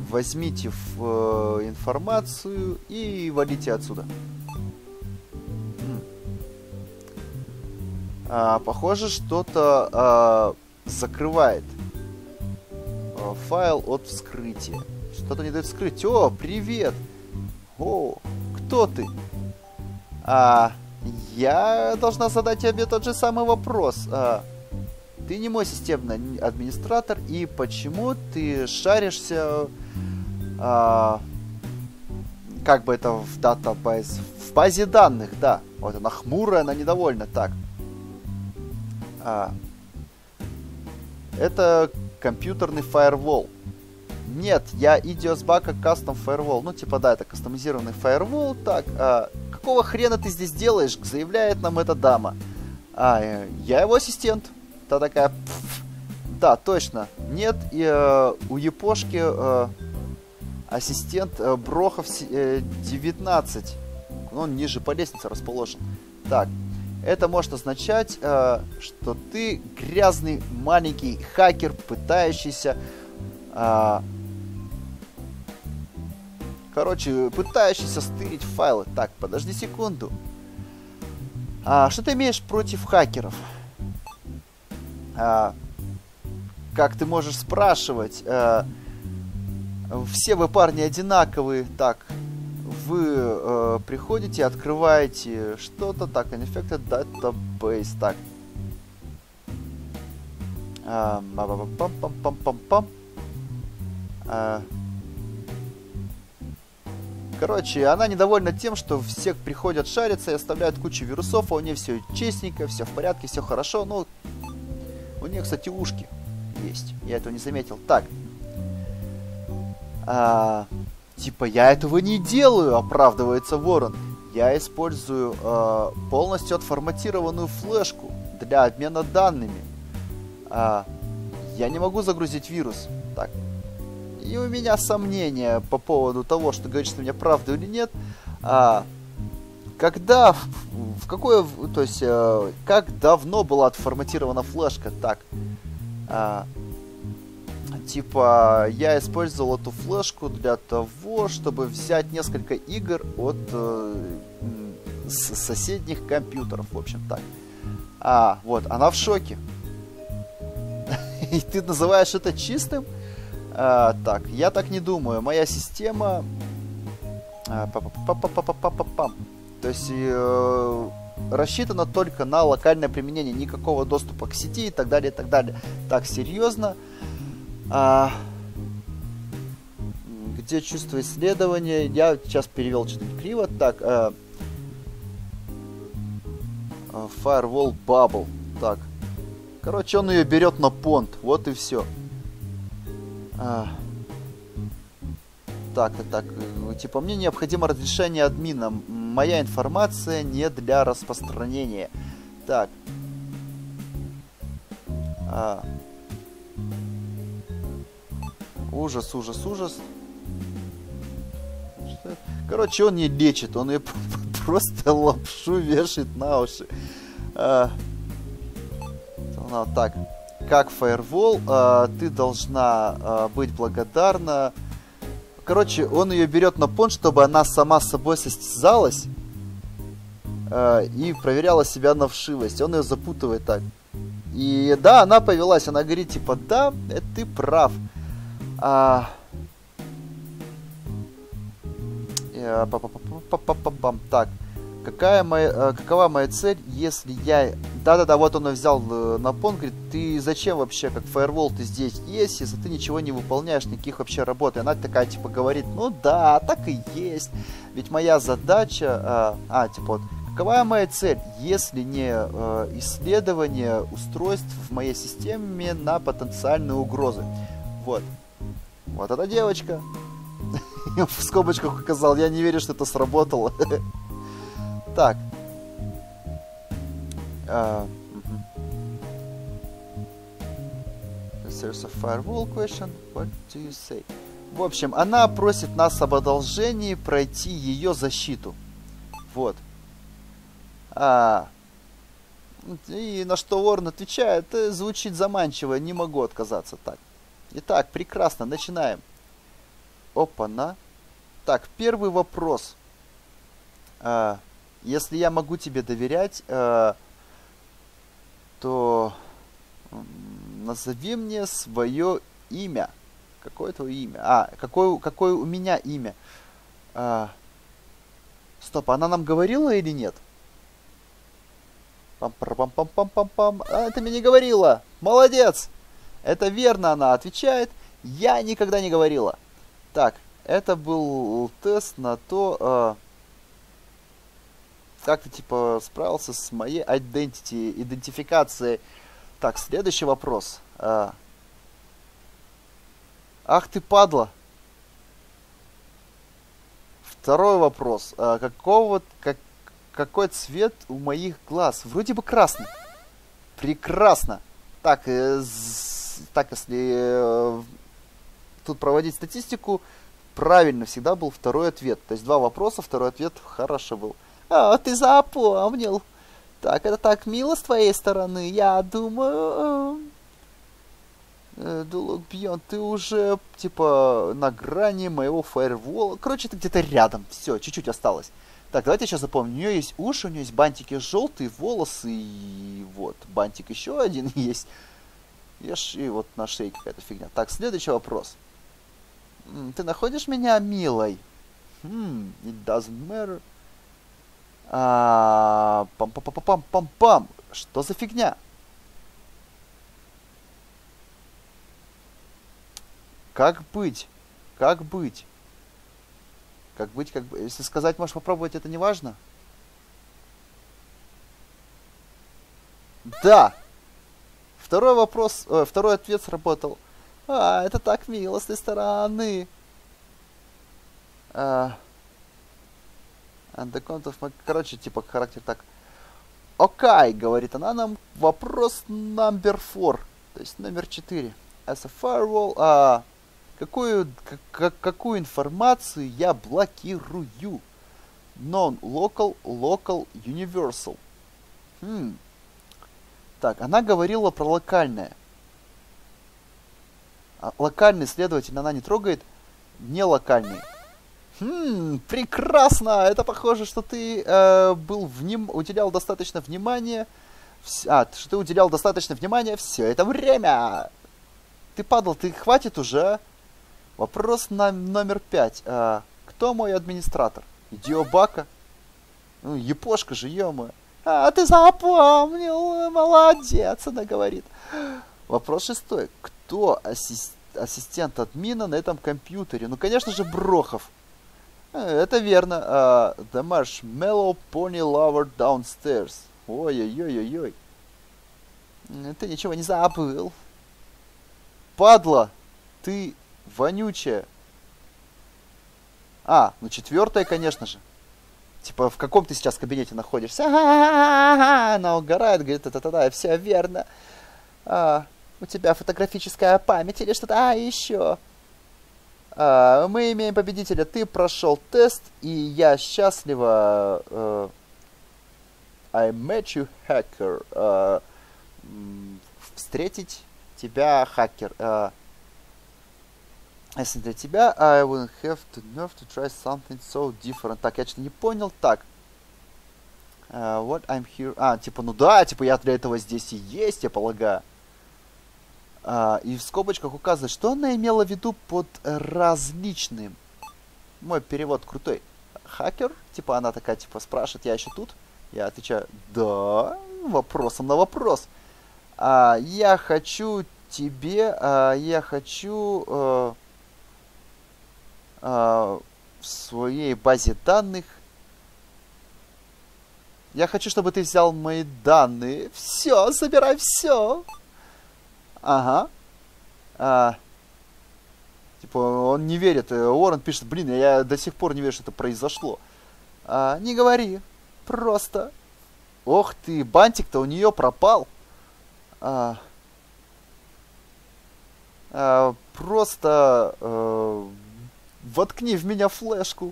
возьмите в, э, информацию и валите отсюда. А, похоже, что-то а, закрывает а, файл от вскрытия. Что-то не дает вскрыть. О, привет! О, кто ты? А, я должна задать тебе тот же самый вопрос. А, ты не мой системный администратор, и почему ты шаришься, а, как бы это в датабейс, в базе данных, да. Вот она хмурая, она недовольна. Так. А, это компьютерный фаервол. Нет, я Idiosbaka Custom Firewall. Ну, типа, да, это кастомизированный фаервол. Так, а, какого хрена ты здесь делаешь? Заявляет нам эта дама. А, э, я его ассистент. Та такая... Пфф. Да, точно. Нет, и, э, у Япошки э, ассистент э, Брохов э, 19. Ну, он ниже по лестнице расположен. Так, это может означать, э, что ты грязный маленький хакер, пытающийся э, Короче, пытающийся стырить файлы. Так, подожди секунду. А, что ты имеешь против хакеров? А, как ты можешь спрашивать? А, все вы парни одинаковые. Так, вы э, приходите, открываете что-то. Так, Uninfected Database. Так. Пам пам пам пам пам а, Короче, она недовольна тем, что все приходят шариться и оставляют кучу вирусов, а у нее все честненько, все в порядке, все хорошо. Ну, у нее, кстати, ушки есть. Я этого не заметил. Так. А, типа, я этого не делаю, оправдывается Ворон. Я использую а, полностью отформатированную флешку для обмена данными. А, я не могу загрузить вирус. Так, и у меня сомнения по поводу того, что говорит, что у меня правда или нет. А, когда, в какое, то есть, э, как давно была отформатирована флешка? Так, а, типа, я использовал эту флешку для того, чтобы взять несколько игр от э, соседних компьютеров, в общем, так. А, вот, она в шоке. И ты называешь это чистым? А, так, я так не думаю. Моя система... А, То есть э, рассчитана только на локальное применение, никакого доступа к сети и так далее, и так далее. Так, серьезно. А, где чувство исследования. Я сейчас перевел чуть криво. Так, э, э, Firewall Bubble. Так. Короче, он ее берет на понт. Вот и все. А. Так, так, э, типа, мне необходимо разрешение админа. Моя информация не для распространения. Так. А. Ужас, ужас, ужас. Короче, он не лечит, он ее просто лапшу вешает на уши. А. Так, как фаервол, а, ты должна а, быть благодарна. Короче, он ее берет на понт, чтобы она сама с собой состязалась а, и проверяла себя на вшивость. Он ее запутывает так. И да, она повелась, она говорит, типа, да, это ты прав. А... Так, какая моя, какова моя цель, если я... Да-да-да, вот он взял э, на пон, говорит, ты зачем вообще, как фаервол, ты здесь есть, если ты ничего не выполняешь, никаких вообще работ. И она такая, типа, говорит, ну да, так и есть. Ведь моя задача... А, а типа, вот, какова моя цель, если не э, исследование устройств в моей системе на потенциальные угрозы? Вот. Вот эта девочка. В скобочках указал. Я не верю, что это сработало. Так. Uh, There's a firewall question. What do you say? В общем, она просит нас об одолжении пройти ее защиту. Вот. А, и на что Ворон отвечает, звучит заманчиво, не могу отказаться так. Итак, прекрасно, начинаем. Опа-на. Так, первый вопрос. А, если я могу тебе доверять, а, то назови мне свое имя. Какое твое имя? А, какое, какое у меня имя? А, стоп, она нам говорила или нет? Пам-пам-пам-пам-пам-пам. А, ты мне не говорила. Молодец. Это верно она отвечает. Я никогда не говорила. Так, это был тест на то, э, как ты типа справился с моей identity, идентификацией. Так, следующий вопрос. Э, ах ты падла. Второй вопрос. Э, какого, как, какой цвет у моих глаз? Вроде бы красный. Прекрасно. Так, э, так, если э, тут проводить статистику, правильно всегда был второй ответ. То есть два вопроса, второй ответ хорошо был. А, ты запомнил. Так, это так мило с твоей стороны. Я думаю... Э, Дулок Бьон, ты уже, типа, на грани моего фаервола. Короче, ты где-то рядом. Все, чуть-чуть осталось. Так, давайте я сейчас запомню. У нее есть уши, у нее есть бантики желтые, волосы и вот, бантик еще один есть. Ешь, и вот на шее какая-то фигня. Так, следующий вопрос. Ты находишь меня милой? Hmm, it doesn't matter. А, пам пам пам пам пам пам Что за фигня? Как быть? Как быть? Как быть, как бы... Если сказать, можешь попробовать, это не важно? Да! Второй вопрос, э, второй ответ сработал. А, это так мило с той стороны. А, my... Короче, типа, характер так. Okay, говорит она нам. Вопрос номер 4. То есть номер 4. As a firewall... А, какую, как, какую информацию я блокирую? Non-local, local, universal. Хм. Так, она говорила про локальное. А локальный, следовательно, она не трогает не локальный. Хм, прекрасно! Это похоже, что ты э, был вним... уделял достаточно внимания. Вс... А, что ты уделял достаточно внимания все это время! Ты падал, ты хватит уже. Вопрос на номер пять. А, кто мой администратор? Идиобака? Ну, епошка же, ё. А, ты запомнил, молодец, она говорит. Вопрос шестой. Кто ассист... ассистент админа на этом компьютере? Ну, конечно же, Брохов. Э, это верно. Uh, the Marshmallow Pony Lover Downstairs. Ой-ой-ой-ой-ой. Ты ничего не забыл. Падла, ты вонючая. А, ну четвертая, конечно же. Типа, в каком ты сейчас кабинете находишься? Она угорает, говорит, да-да-да, все верно. А, у тебя фотографическая память или что-то? А, еще. А, мы имеем победителя. Ты прошел тест, и я счастлива. Uh, I met you, hacker. Uh, встретить тебя, хакер. Uh, если для тебя, I will have to nerve to try something so different. Так, я что-то не понял. Так. Uh, what I'm here... А, типа, ну да, типа, я для этого здесь и есть, я полагаю. Uh, и в скобочках указывает, что она имела в виду под различным. Мой перевод крутой. Хакер? Типа, она такая, типа, спрашивает, я еще тут? Я отвечаю, да, вопросом на вопрос. Uh, я хочу тебе, uh, я хочу... Uh, а, в своей базе данных. Я хочу, чтобы ты взял мои данные. Все, забирай все. Ага. А, типа, он не верит. Уоррен пишет, блин, я до сих пор не верю, что это произошло. А, не говори. Просто. Ох ты, бантик-то у нее пропал. А, а, просто... А, Воткни в меня флешку.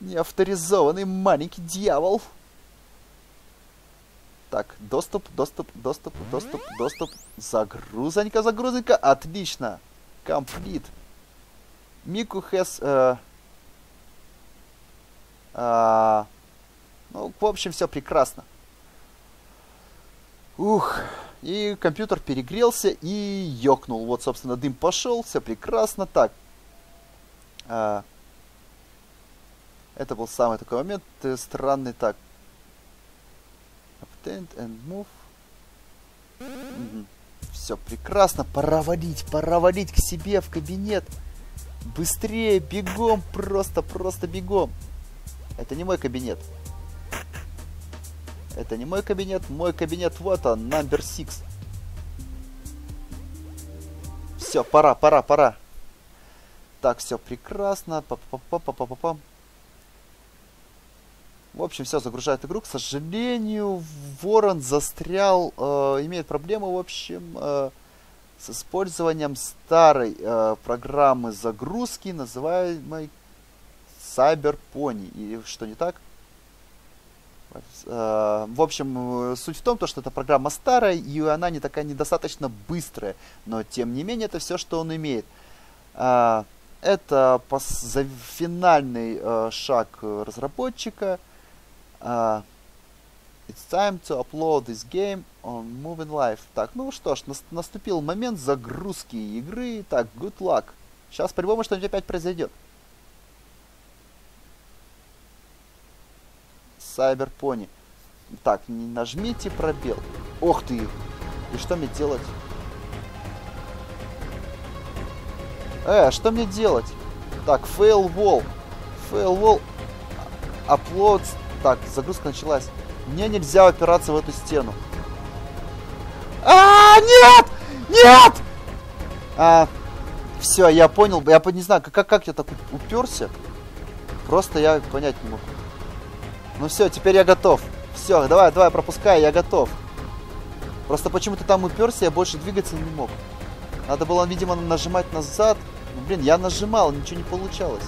Неавторизованный маленький дьявол. Так, доступ, доступ, доступ, доступ, доступ. Загрузонька, загрузонька. Отлично. Комплит. Мику has... Э, э, ну, в общем, все прекрасно. Ух. И компьютер перегрелся и ёкнул. Вот, собственно, дым пошел. Все прекрасно. Так, а, это был самый такой момент э, странный. Так. Obtained and move. Угу. Все прекрасно. Пора валить, пора валить к себе в кабинет. Быстрее, бегом, просто, просто бегом. Это не мой кабинет. Это не мой кабинет. Мой кабинет вот он, номер 6. Все, пора, пора, пора. Так, все прекрасно. Па -па -па -па -па -па -па. В общем, все загружает игру. К сожалению, Ворон застрял, э, имеет проблемы, в общем, э, с использованием старой э, программы загрузки, называемой Cyber Pony. И что не так? Э, в общем, суть в том, что эта программа старая, и она не такая недостаточно быстрая. Но, тем не менее, это все, что он имеет. Э, это финальный э, шаг разработчика. Uh, it's time to upload this game on Moving Life. Так, ну что ж, нас, наступил момент загрузки игры. Так, good luck. Сейчас по-любому что-нибудь опять произойдет. Pony. Так, не нажмите пробел. Ох ты! И что мне делать? Э, что мне делать? Так, fail wall. Fail wall. Upload. Так, загрузка началась. Мне нельзя опираться в эту стену. А, нет! Нет! А, все, я понял. Я не знаю, как, как я так уперся. Просто я понять не могу. Ну все, теперь я готов. Все, давай, давай, пропускай, я готов. Просто почему-то там уперся, я больше двигаться не мог. Надо было, видимо, нажимать назад. Ну, блин, я нажимал, ничего не получалось.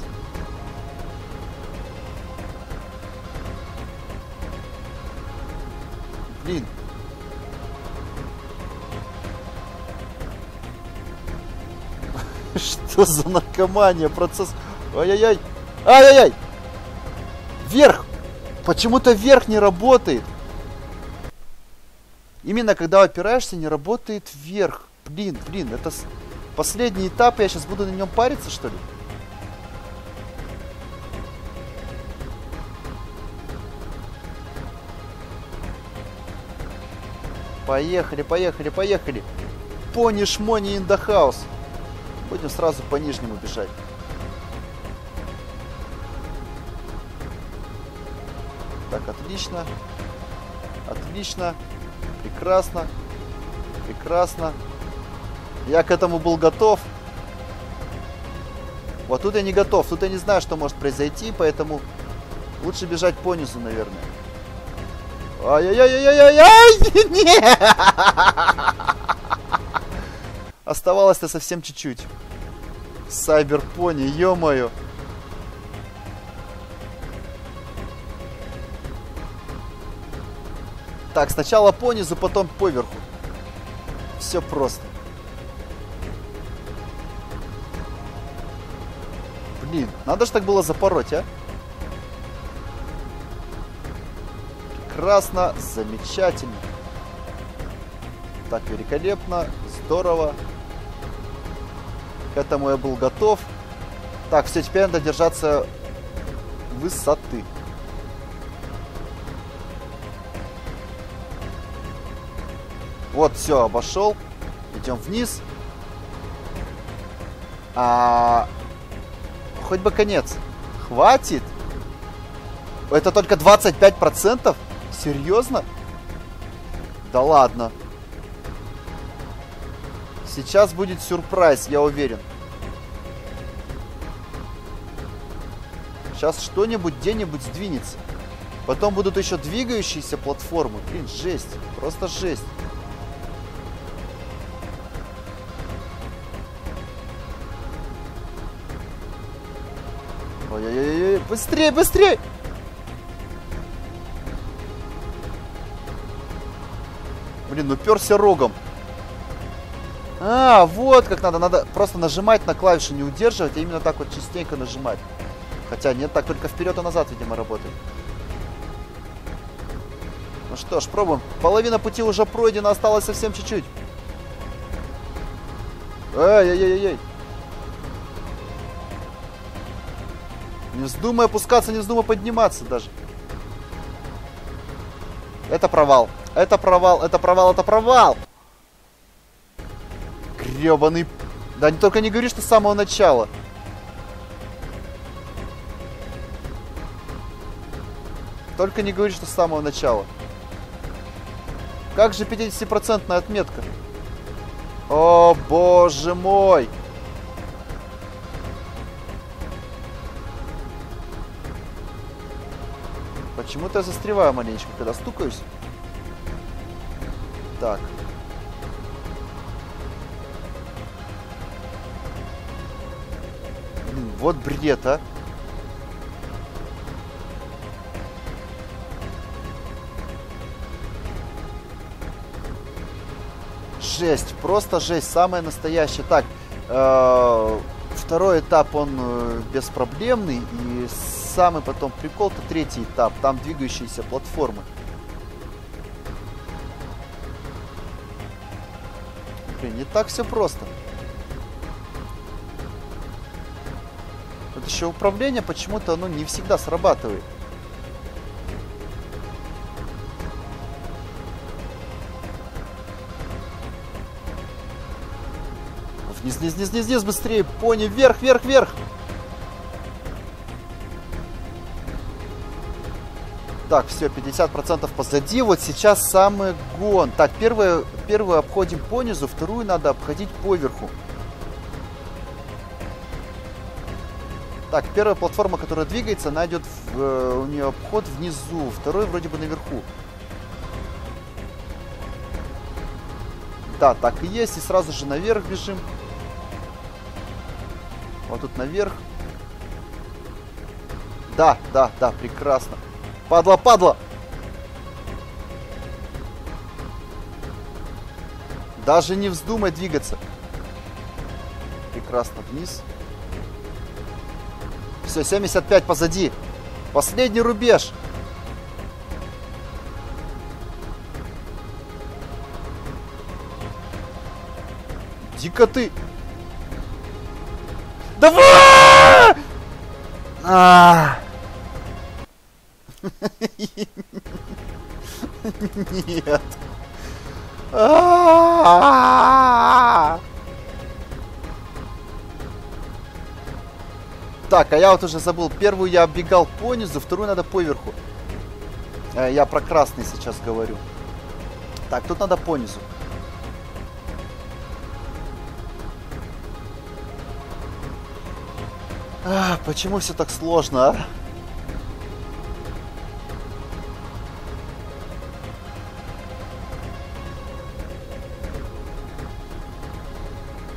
Блин. Что за наркомания? Процесс... Ай-яй-яй! Ай-яй-яй! Вверх! Почему-то вверх не работает. Именно когда опираешься, не работает вверх. Блин, блин, это Последний этап, я сейчас буду на нем париться, что ли? Поехали, поехали, поехали. Пони шмони in the house. Будем сразу по нижнему бежать. Так, отлично. Отлично. Прекрасно. Прекрасно. Я к этому был готов. Вот тут я не готов. Тут я не знаю, что может произойти, поэтому лучше бежать по низу, наверное. Ай-яй-яй-яй-яй-яй! Нет! Оставалось-то совсем чуть-чуть. Сайберпони, ё-моё. Так, сначала по низу, потом поверху. Все просто. Блин, надо же так было запороть, а? Прекрасно, замечательно. Так, великолепно, здорово. К этому я был готов. Так, все, теперь надо держаться высоты. Вот, все, обошел. Идем вниз. А... Хоть бы конец. Хватит. Это только 25%? Серьезно? Да ладно. Сейчас будет сюрприз, я уверен. Сейчас что-нибудь где-нибудь сдвинется. Потом будут еще двигающиеся платформы. Блин, жесть. Просто жесть. Ой-ой-ой, быстрее, быстрее! Блин, ну перся рогом. А, вот как надо. Надо просто нажимать на клавишу, не удерживать, а именно так вот частенько нажимать. Хотя нет, так только вперед и назад, видимо, работает. Ну что ж, пробуем. Половина пути уже пройдена, осталось совсем чуть-чуть. Эй-эй-эй-эй. Не вздумай опускаться, не вздумай подниматься даже. Это провал. Это провал, это провал, это провал. Гребаный... Да не только не говори, что с самого начала. Только не говори, что с самого начала. Как же 50% отметка? О, боже мой! Почему-то я застреваю маленечко, когда стукаюсь. Так. Вот бред, а. Жесть, просто жесть, самая настоящая. Так, э, второй этап, он э, беспроблемный. И самый потом прикол, то третий этап, там двигающиеся платформы. Блин, не так все просто. Вот еще управление почему-то оно не всегда срабатывает. Вниз, вниз, вниз, вниз, вниз, быстрее, пони, вверх, вверх, вверх. Так, все, 50% позади. Вот сейчас самый гон. Так, первую, первую обходим по низу, вторую надо обходить по верху. Так, первая платформа, которая двигается, она идет, в, э, у нее обход внизу, второй вроде бы наверху. Да, так и есть, и сразу же наверх бежим. Вот тут наверх. Да, да, да, прекрасно. Падла, падла! Даже не вздумай двигаться. Прекрасно, вниз. Все, 75 позади. Последний рубеж. Дико ты. Давай! А! Нет. Так, а я вот уже забыл. Первую я оббегал по низу, вторую надо поверху. Э, я про красный сейчас говорю. Так, тут надо по низу. А, почему все так сложно, а?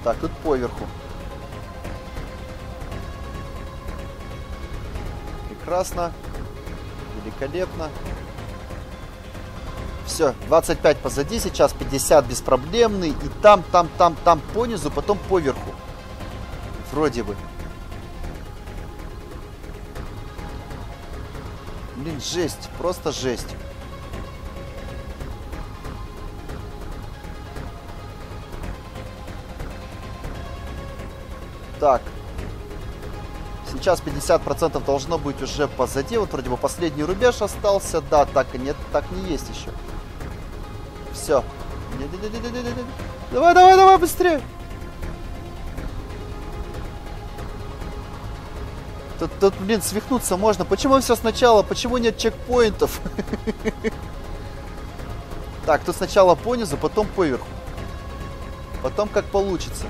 Так, тут поверху. Прекрасно. Великолепно. Все, 25 позади, сейчас 50 беспроблемный. И там, там, там, там понизу, потом поверху. Вроде бы. Блин, жесть, просто жесть. Так. Сейчас 50% должно быть уже позади. Вот вроде бы последний рубеж остался. Да, так и нет, так не есть еще. Все. Давай, давай, давай, быстрее. Тут, тут, блин, свихнуться можно. Почему все сначала? Почему нет чекпоинтов? Так, тут сначала по низу, потом поверху. Потом как получится.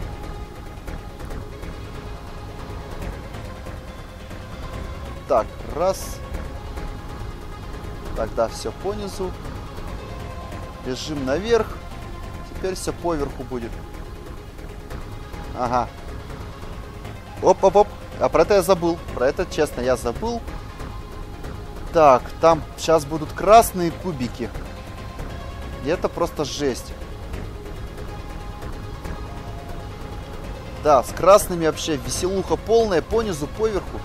Так, раз. Тогда все по низу. Бежим наверх. Теперь все поверху будет. Ага. Оп-оп-оп. А про это я забыл. Про это, честно, я забыл. Так, там сейчас будут красные кубики. И это просто жесть. Да, с красными вообще веселуха полная, по низу, поверху.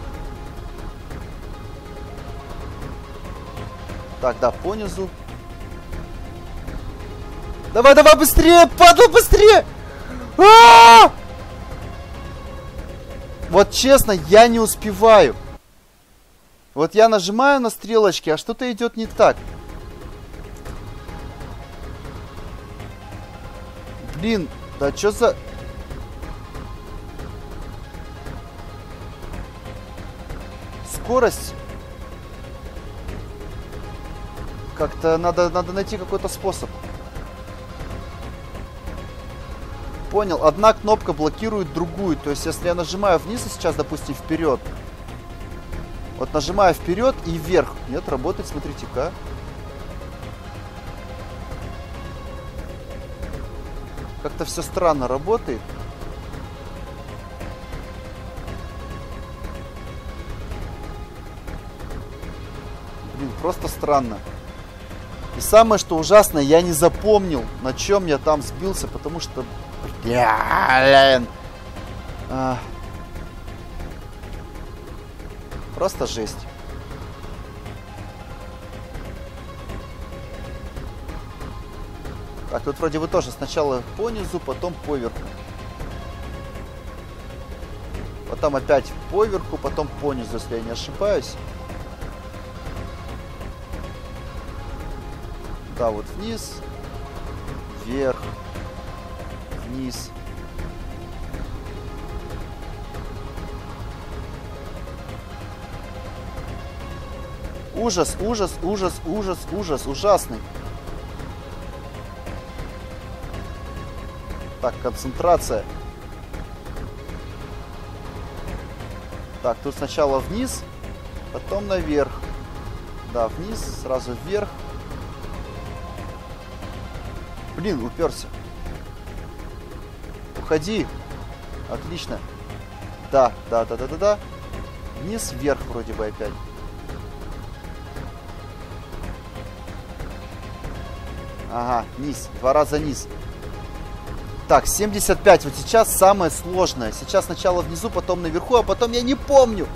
Так, да, понизу. Давай, давай, быстрее, падла, быстрее! А -а -а! Вот честно, я не успеваю. Вот я нажимаю на стрелочки, а что-то идет не так. Блин, да что за... Скорость Как-то надо, надо найти какой-то способ. Понял. Одна кнопка блокирует другую. То есть, если я нажимаю вниз и сейчас, допустим, вперед. Вот нажимаю вперед и вверх. Нет, работает, смотрите-ка. Как-то все странно работает. Блин, просто странно. И самое, что ужасно, я не запомнил, на чем я там сбился, потому что... Блин. А... Просто жесть. Так, тут вроде бы тоже сначала по низу, потом поверху. Потом опять поверху, потом по низу, если я не ошибаюсь. Да, вот вниз, вверх, вниз. Ужас, ужас, ужас, ужас, ужас, ужасный. Так, концентрация. Так, тут сначала вниз, потом наверх. Да, вниз, сразу вверх. Блин, уперся. Уходи. Отлично. Да, да, да, да, да, да. Вниз, вверх вроде бы опять. Ага, низ. Два раза низ. Так, 75. Вот сейчас самое сложное. Сейчас сначала внизу, потом наверху, а потом я не помню.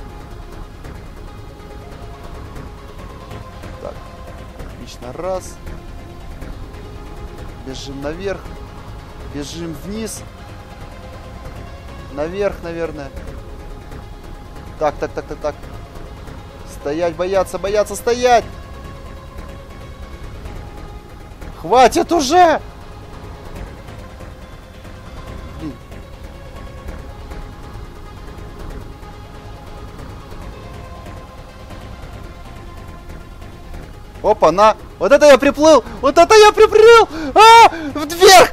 Так, отлично. Раз. Бежим наверх. Бежим вниз. Наверх, наверное. Так, так, так, так, так. Стоять, бояться, бояться, стоять! Хватит уже! Опа, на! Вот это я приплыл! Вот это я приплыл! А! Вверх!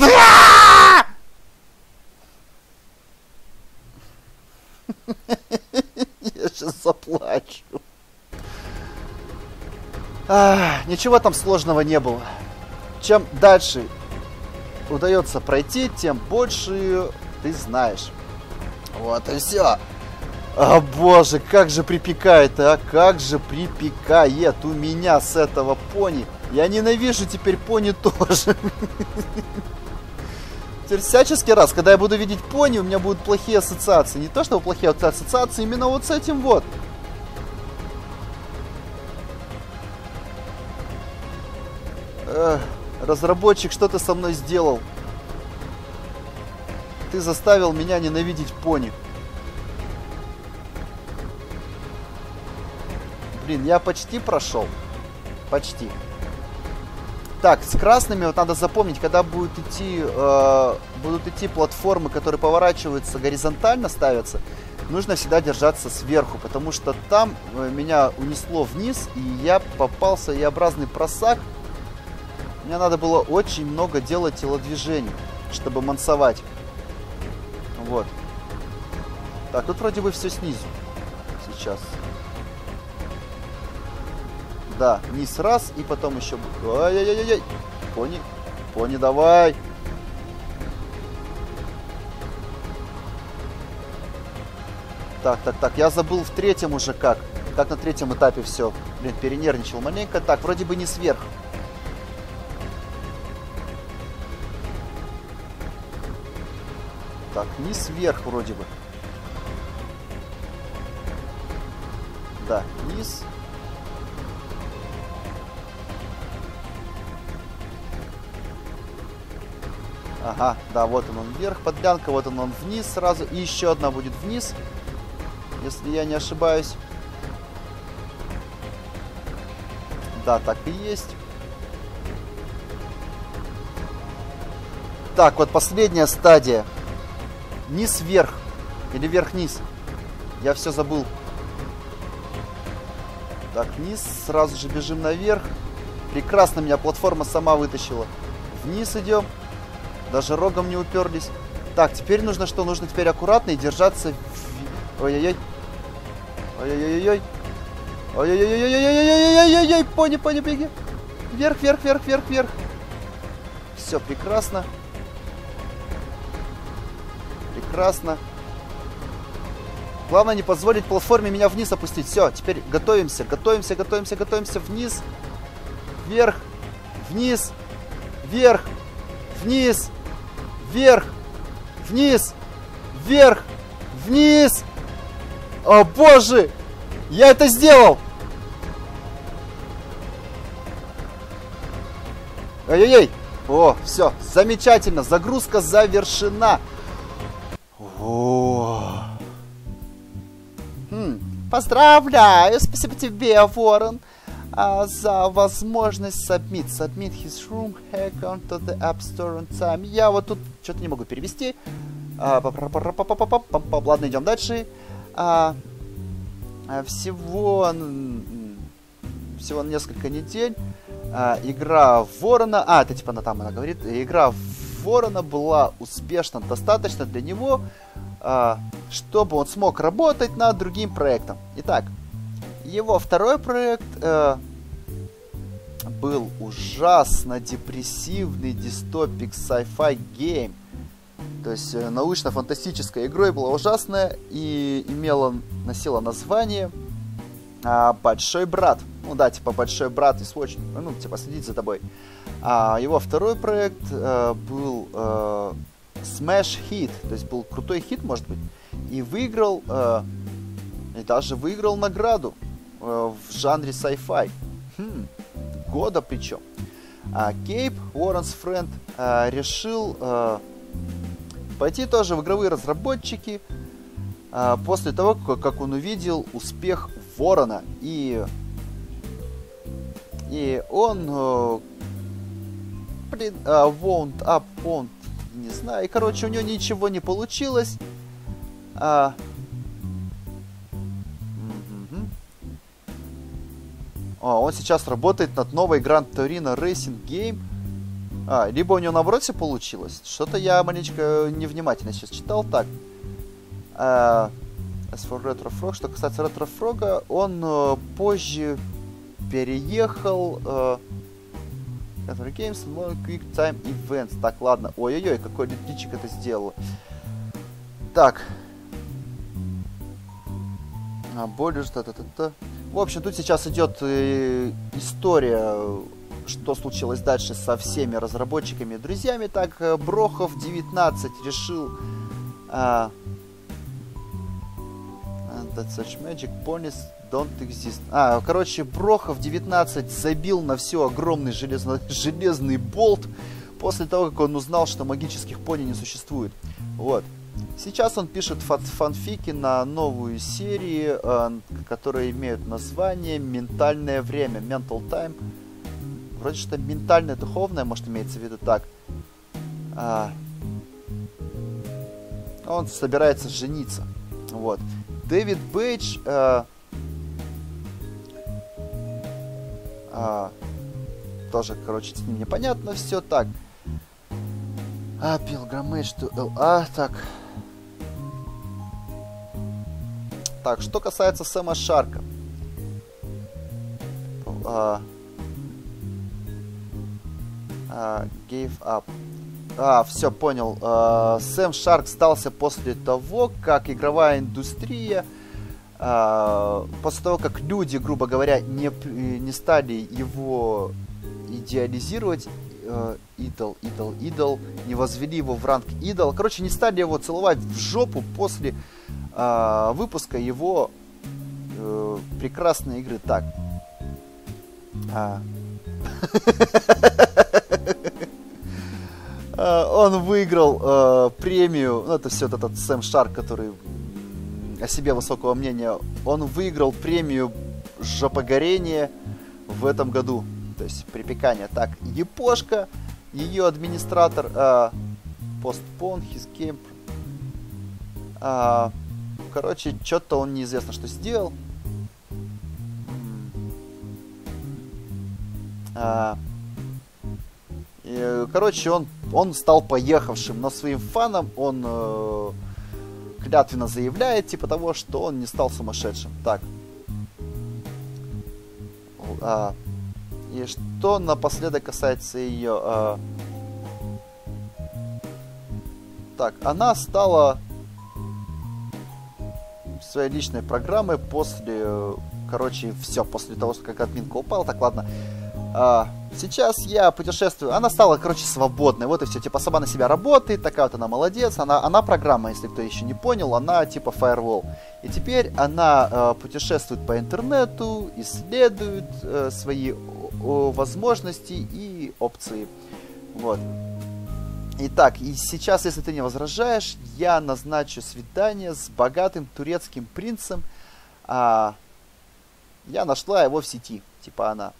А! Я сейчас заплачу. А, ничего там сложного не было. Чем дальше удается пройти, тем больше ты знаешь. Вот и все. О боже, как же припекает, а как же припекает у меня с этого пони. Я ненавижу теперь пони тоже. Теперь всяческий раз, когда я буду видеть пони, у меня будут плохие ассоциации. Не то, что плохие ассоциации, именно вот с этим вот. Эх, разработчик, что ты со мной сделал? Ты заставил меня ненавидеть пони. Блин, я почти прошел. Почти. Так, с красными вот надо запомнить, когда будут идти, э, будут идти платформы, которые поворачиваются горизонтально, ставятся, нужно всегда держаться сверху, потому что там э, меня унесло вниз, и я попал в своеобразный просак. Мне надо было очень много делать телодвижений, чтобы мансовать. Вот. Так, тут вроде бы все снизу. Сейчас. Да, низ раз, и потом еще... Ай-яй-яй-яй! Пони, пони, давай! Так, так, так, я забыл в третьем уже как. Как на третьем этапе все. Блин, перенервничал маленько. Так, вроде бы не сверх. Так, не сверх вроде бы. Да, низ. Ага, да, вот он, он вверх, подлянка, вот он, он вниз сразу. И еще одна будет вниз, если я не ошибаюсь. Да, так и есть. Так, вот последняя стадия. Низ вверх. Или вверх-низ. Я все забыл. Так, вниз. Сразу же бежим наверх. Прекрасно меня платформа сама вытащила. Вниз идем. Даже рогом не уперлись. Так, теперь нужно что? Нужно теперь аккуратно и держаться... Ой-ой-ой. Ой-ой-ой-ой. Ой-ой-ой-ой-ой-ой-ой-ой-ой-ой-ой, пони, пони, беги. Вверх, вверх, вверх, вверх, вверх. Все, прекрасно. Прекрасно. Главное не позволить платформе меня вниз опустить. Все, теперь готовимся, готовимся, готовимся, готовимся. Вниз, вверх, вниз, вверх, вниз, вверх, вниз, вверх, вниз. О боже, я это сделал. Ай-яй-яй. О, все, замечательно, загрузка завершена. О. Хм, поздравляю, спасибо тебе, Ворон, а, за возможность submit. Submit his room hack onto the App Store on time. Я вот тут что-то не могу перевести. А, Ладно, идем дальше. А, всего, всего несколько недель. Игра Ворона... А, это типа она там она говорит. Игра Ворона была успешна достаточно для него, чтобы он смог работать над другим проектом. Итак, его второй проект э, был ужасно депрессивный дистопик sci-fi game. То есть э, научно-фантастическая игрой была ужасная и имела, носила название э, Большой брат. Ну да, типа Большой брат и Swatch, ну типа следить за тобой. А его второй проект э, был э, Smash Hit, то есть был крутой хит, может быть, и выиграл, э, и даже выиграл награду э, в жанре sci-fi. Хм, года причем. А Кейп, Уорренс Френд, э, решил э, пойти тоже в игровые разработчики э, после того, как он увидел успех Ворона. И, и он... Блин, э, won't up, won't не знаю. И, короче, у него ничего не получилось. А... А, он сейчас работает над новой Grand Torino Racing Game. А, либо у него наоборот все получилось. Что-то я маленечко невнимательно сейчас читал. Так. А, as for Retro Frog, что касается Retro Frog, он э, позже переехал... Э, Retro Games, Long Quick Time Events. Так, ладно. Ой-ой-ой, какой личик это сделал. Так. А, более что-то-то-то. В общем, тут сейчас идет э, история, что случилось дальше со всеми разработчиками и друзьями. Так, э, Брохов 19 решил... Э, that such magic ponies don't exist. А, короче, Брохов 19 забил на все огромный железно, железный болт после того, как он узнал, что магических пони не существует. Вот. Сейчас он пишет фанфики на новую серию, э, которые имеют название «Ментальное время», «Mental Time». Вроде что ментальное, духовное, может, имеется в виду так. А, он собирается жениться. Вот. Дэвид Бейдж... Э, э, тоже, короче, с ним непонятно все. Так. А, Pilgrimage to LA. Так. Так, что касается Сэма Шарка. А, а, gave up. А, все, понял. А, Сэм Шарк сдался после того, как игровая индустрия, а, после того, как люди, грубо говоря, не, не стали его идеализировать, идол, идол, идол, не возвели его в ранг идол. Короче, не стали его целовать в жопу после э, выпуска его э, прекрасной игры. Так. А. а. Он выиграл э, премию, ну это все этот Сэм Шарк, который о себе высокого мнения, он выиграл премию жопогорение в этом году. Есть припекание. Так, Епошка, ее администратор, э, postpone his game. Э, Короче, что-то он неизвестно что сделал. А, и, короче, он, он стал поехавшим, но своим фанам он э, клятвенно заявляет, типа того, что он не стал сумасшедшим. Так. А, и что напоследок касается ее... А, так, она стала своей личной программы после, короче, все, после того, как админка упала, так, ладно. А, сейчас я путешествую, она стала, короче, свободной, вот и все, типа, сама на себя работает, такая вот она молодец, она, она программа, если кто еще не понял, она типа firewall. И теперь она э, путешествует по интернету, исследует э, свои возможности и опции. Вот. Итак, и сейчас, если ты не возражаешь, я назначу свидание с богатым турецким принцем. А, я нашла его в сети, типа она.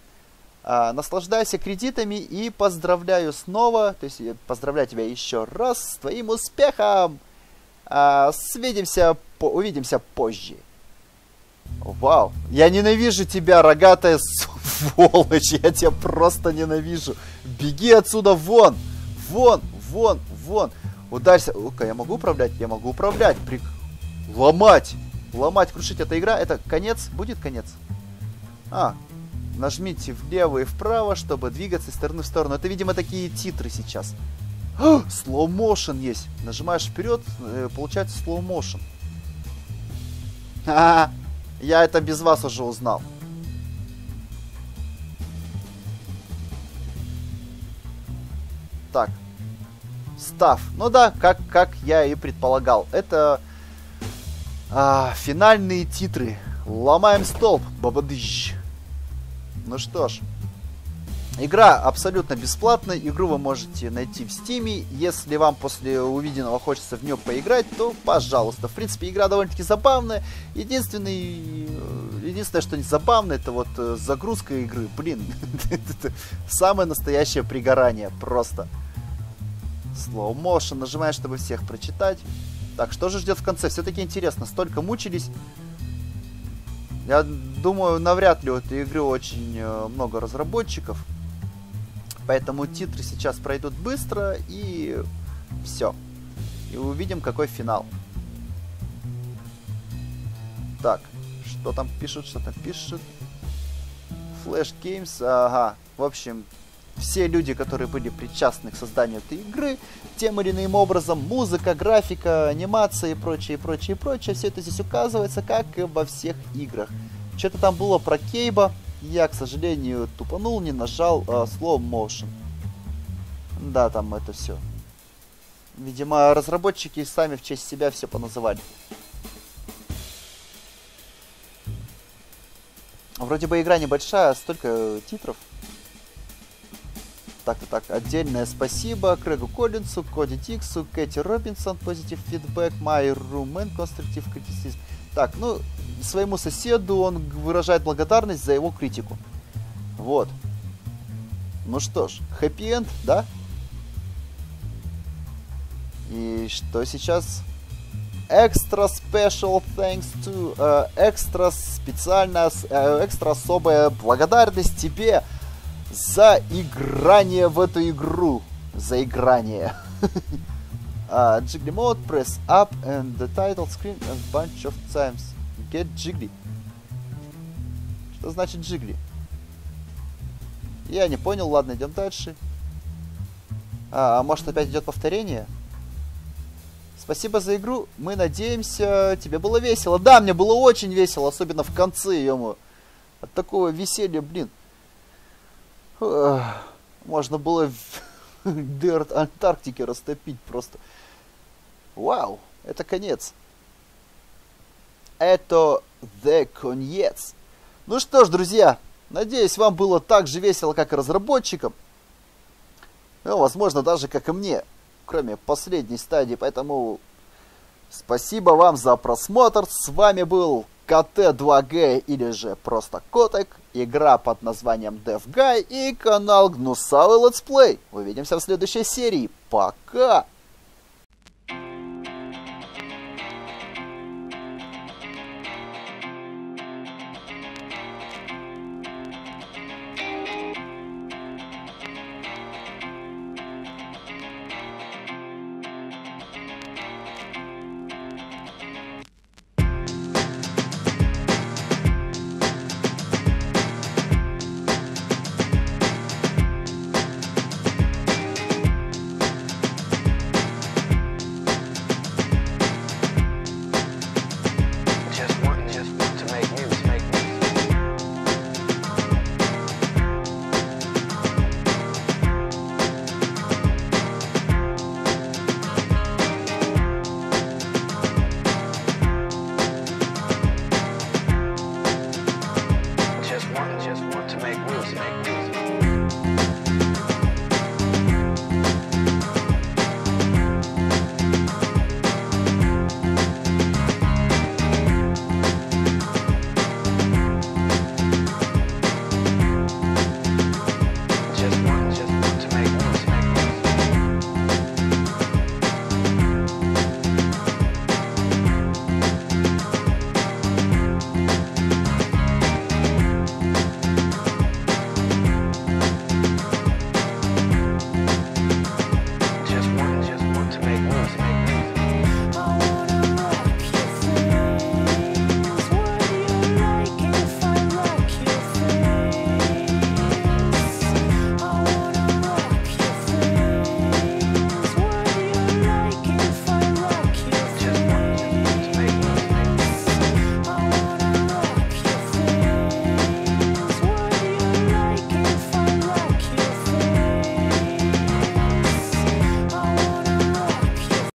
А, наслаждайся кредитами и поздравляю снова, то есть поздравляю тебя еще раз с твоим успехом. А, свидимся, по, увидимся позже. Вау, я ненавижу тебя, рогатая сволочь, я тебя просто ненавижу. Беги отсюда вон, вон, вон, вон. Ударься. Ну-ка, я могу управлять? Я могу управлять. При... Ломать. Ломать, крушить. Эта игра, это конец? Будет конец? А, нажмите влево и вправо, чтобы двигаться из стороны в сторону. Это, видимо, такие титры сейчас. Slow motion есть. Нажимаешь вперед, э, получается slow motion. А, я это без вас уже узнал. Так, Став. Ну да, как, как я и предполагал. Это а, финальные титры. Ломаем столб. Бабадыщ. Ну что ж. Игра абсолютно бесплатная. Игру вы можете найти в стиме. Если вам после увиденного хочется в нее поиграть, то пожалуйста. В принципе, игра довольно-таки забавная. Единственный... Единственное, что не забавно, это вот э, загрузка игры. Блин, самое настоящее пригорание. Просто. Slow motion. Нажимаешь, чтобы всех прочитать. Так, что же ждет в конце? Все-таки интересно. Столько мучились. Я думаю, навряд ли у этой игры очень э, много разработчиков. Поэтому титры сейчас пройдут быстро и все. И увидим, какой финал. Так, что там пишут, что там пишут. Flash Games, ага. В общем, все люди, которые были причастны к созданию этой игры, тем или иным образом, музыка, графика, анимация и прочее, прочее, прочее, все это здесь указывается, как и во всех играх. Что-то там было про Кейба, я, к сожалению, тупанул, не нажал э, Slow Motion. Да, там это все. Видимо, разработчики сами в честь себя все поназывали. Вроде бы игра небольшая, столько титров. Так-то так. Отдельное спасибо Крэгу Коллинсу, Коди Тиксу, Кэти Робинсон, Positive Feedback, My Room Constructive Criticism. Так, ну, своему соседу он выражает благодарность за его критику. Вот. Ну что ж, хэппи-энд, да? И что сейчас? Extra special thanks to... Uh, extra специально... Uh, экстра особая благодарность тебе за играние в эту игру. За играние. uh, jiggly mode, press up and the title screen a bunch of times. Get jiggly. Что значит jiggly? Я не понял, ладно, идем дальше. А, а может опять идет повторение? Спасибо за игру. Мы надеемся, тебе было весело. Да, мне было очень весело, особенно в конце, ё От такого веселья, блин. Можно было Дерт Антарктики растопить просто. Вау, это конец. Это The конец. Ну что ж, друзья, надеюсь, вам было так же весело, как и разработчикам. Ну, возможно, даже как и мне, кроме последней стадии. Поэтому спасибо вам за просмотр. С вами был КТ2Г или же просто Котек, игра под названием DevGuy и канал Гнусавый Let's Play. Увидимся в следующей серии. Пока!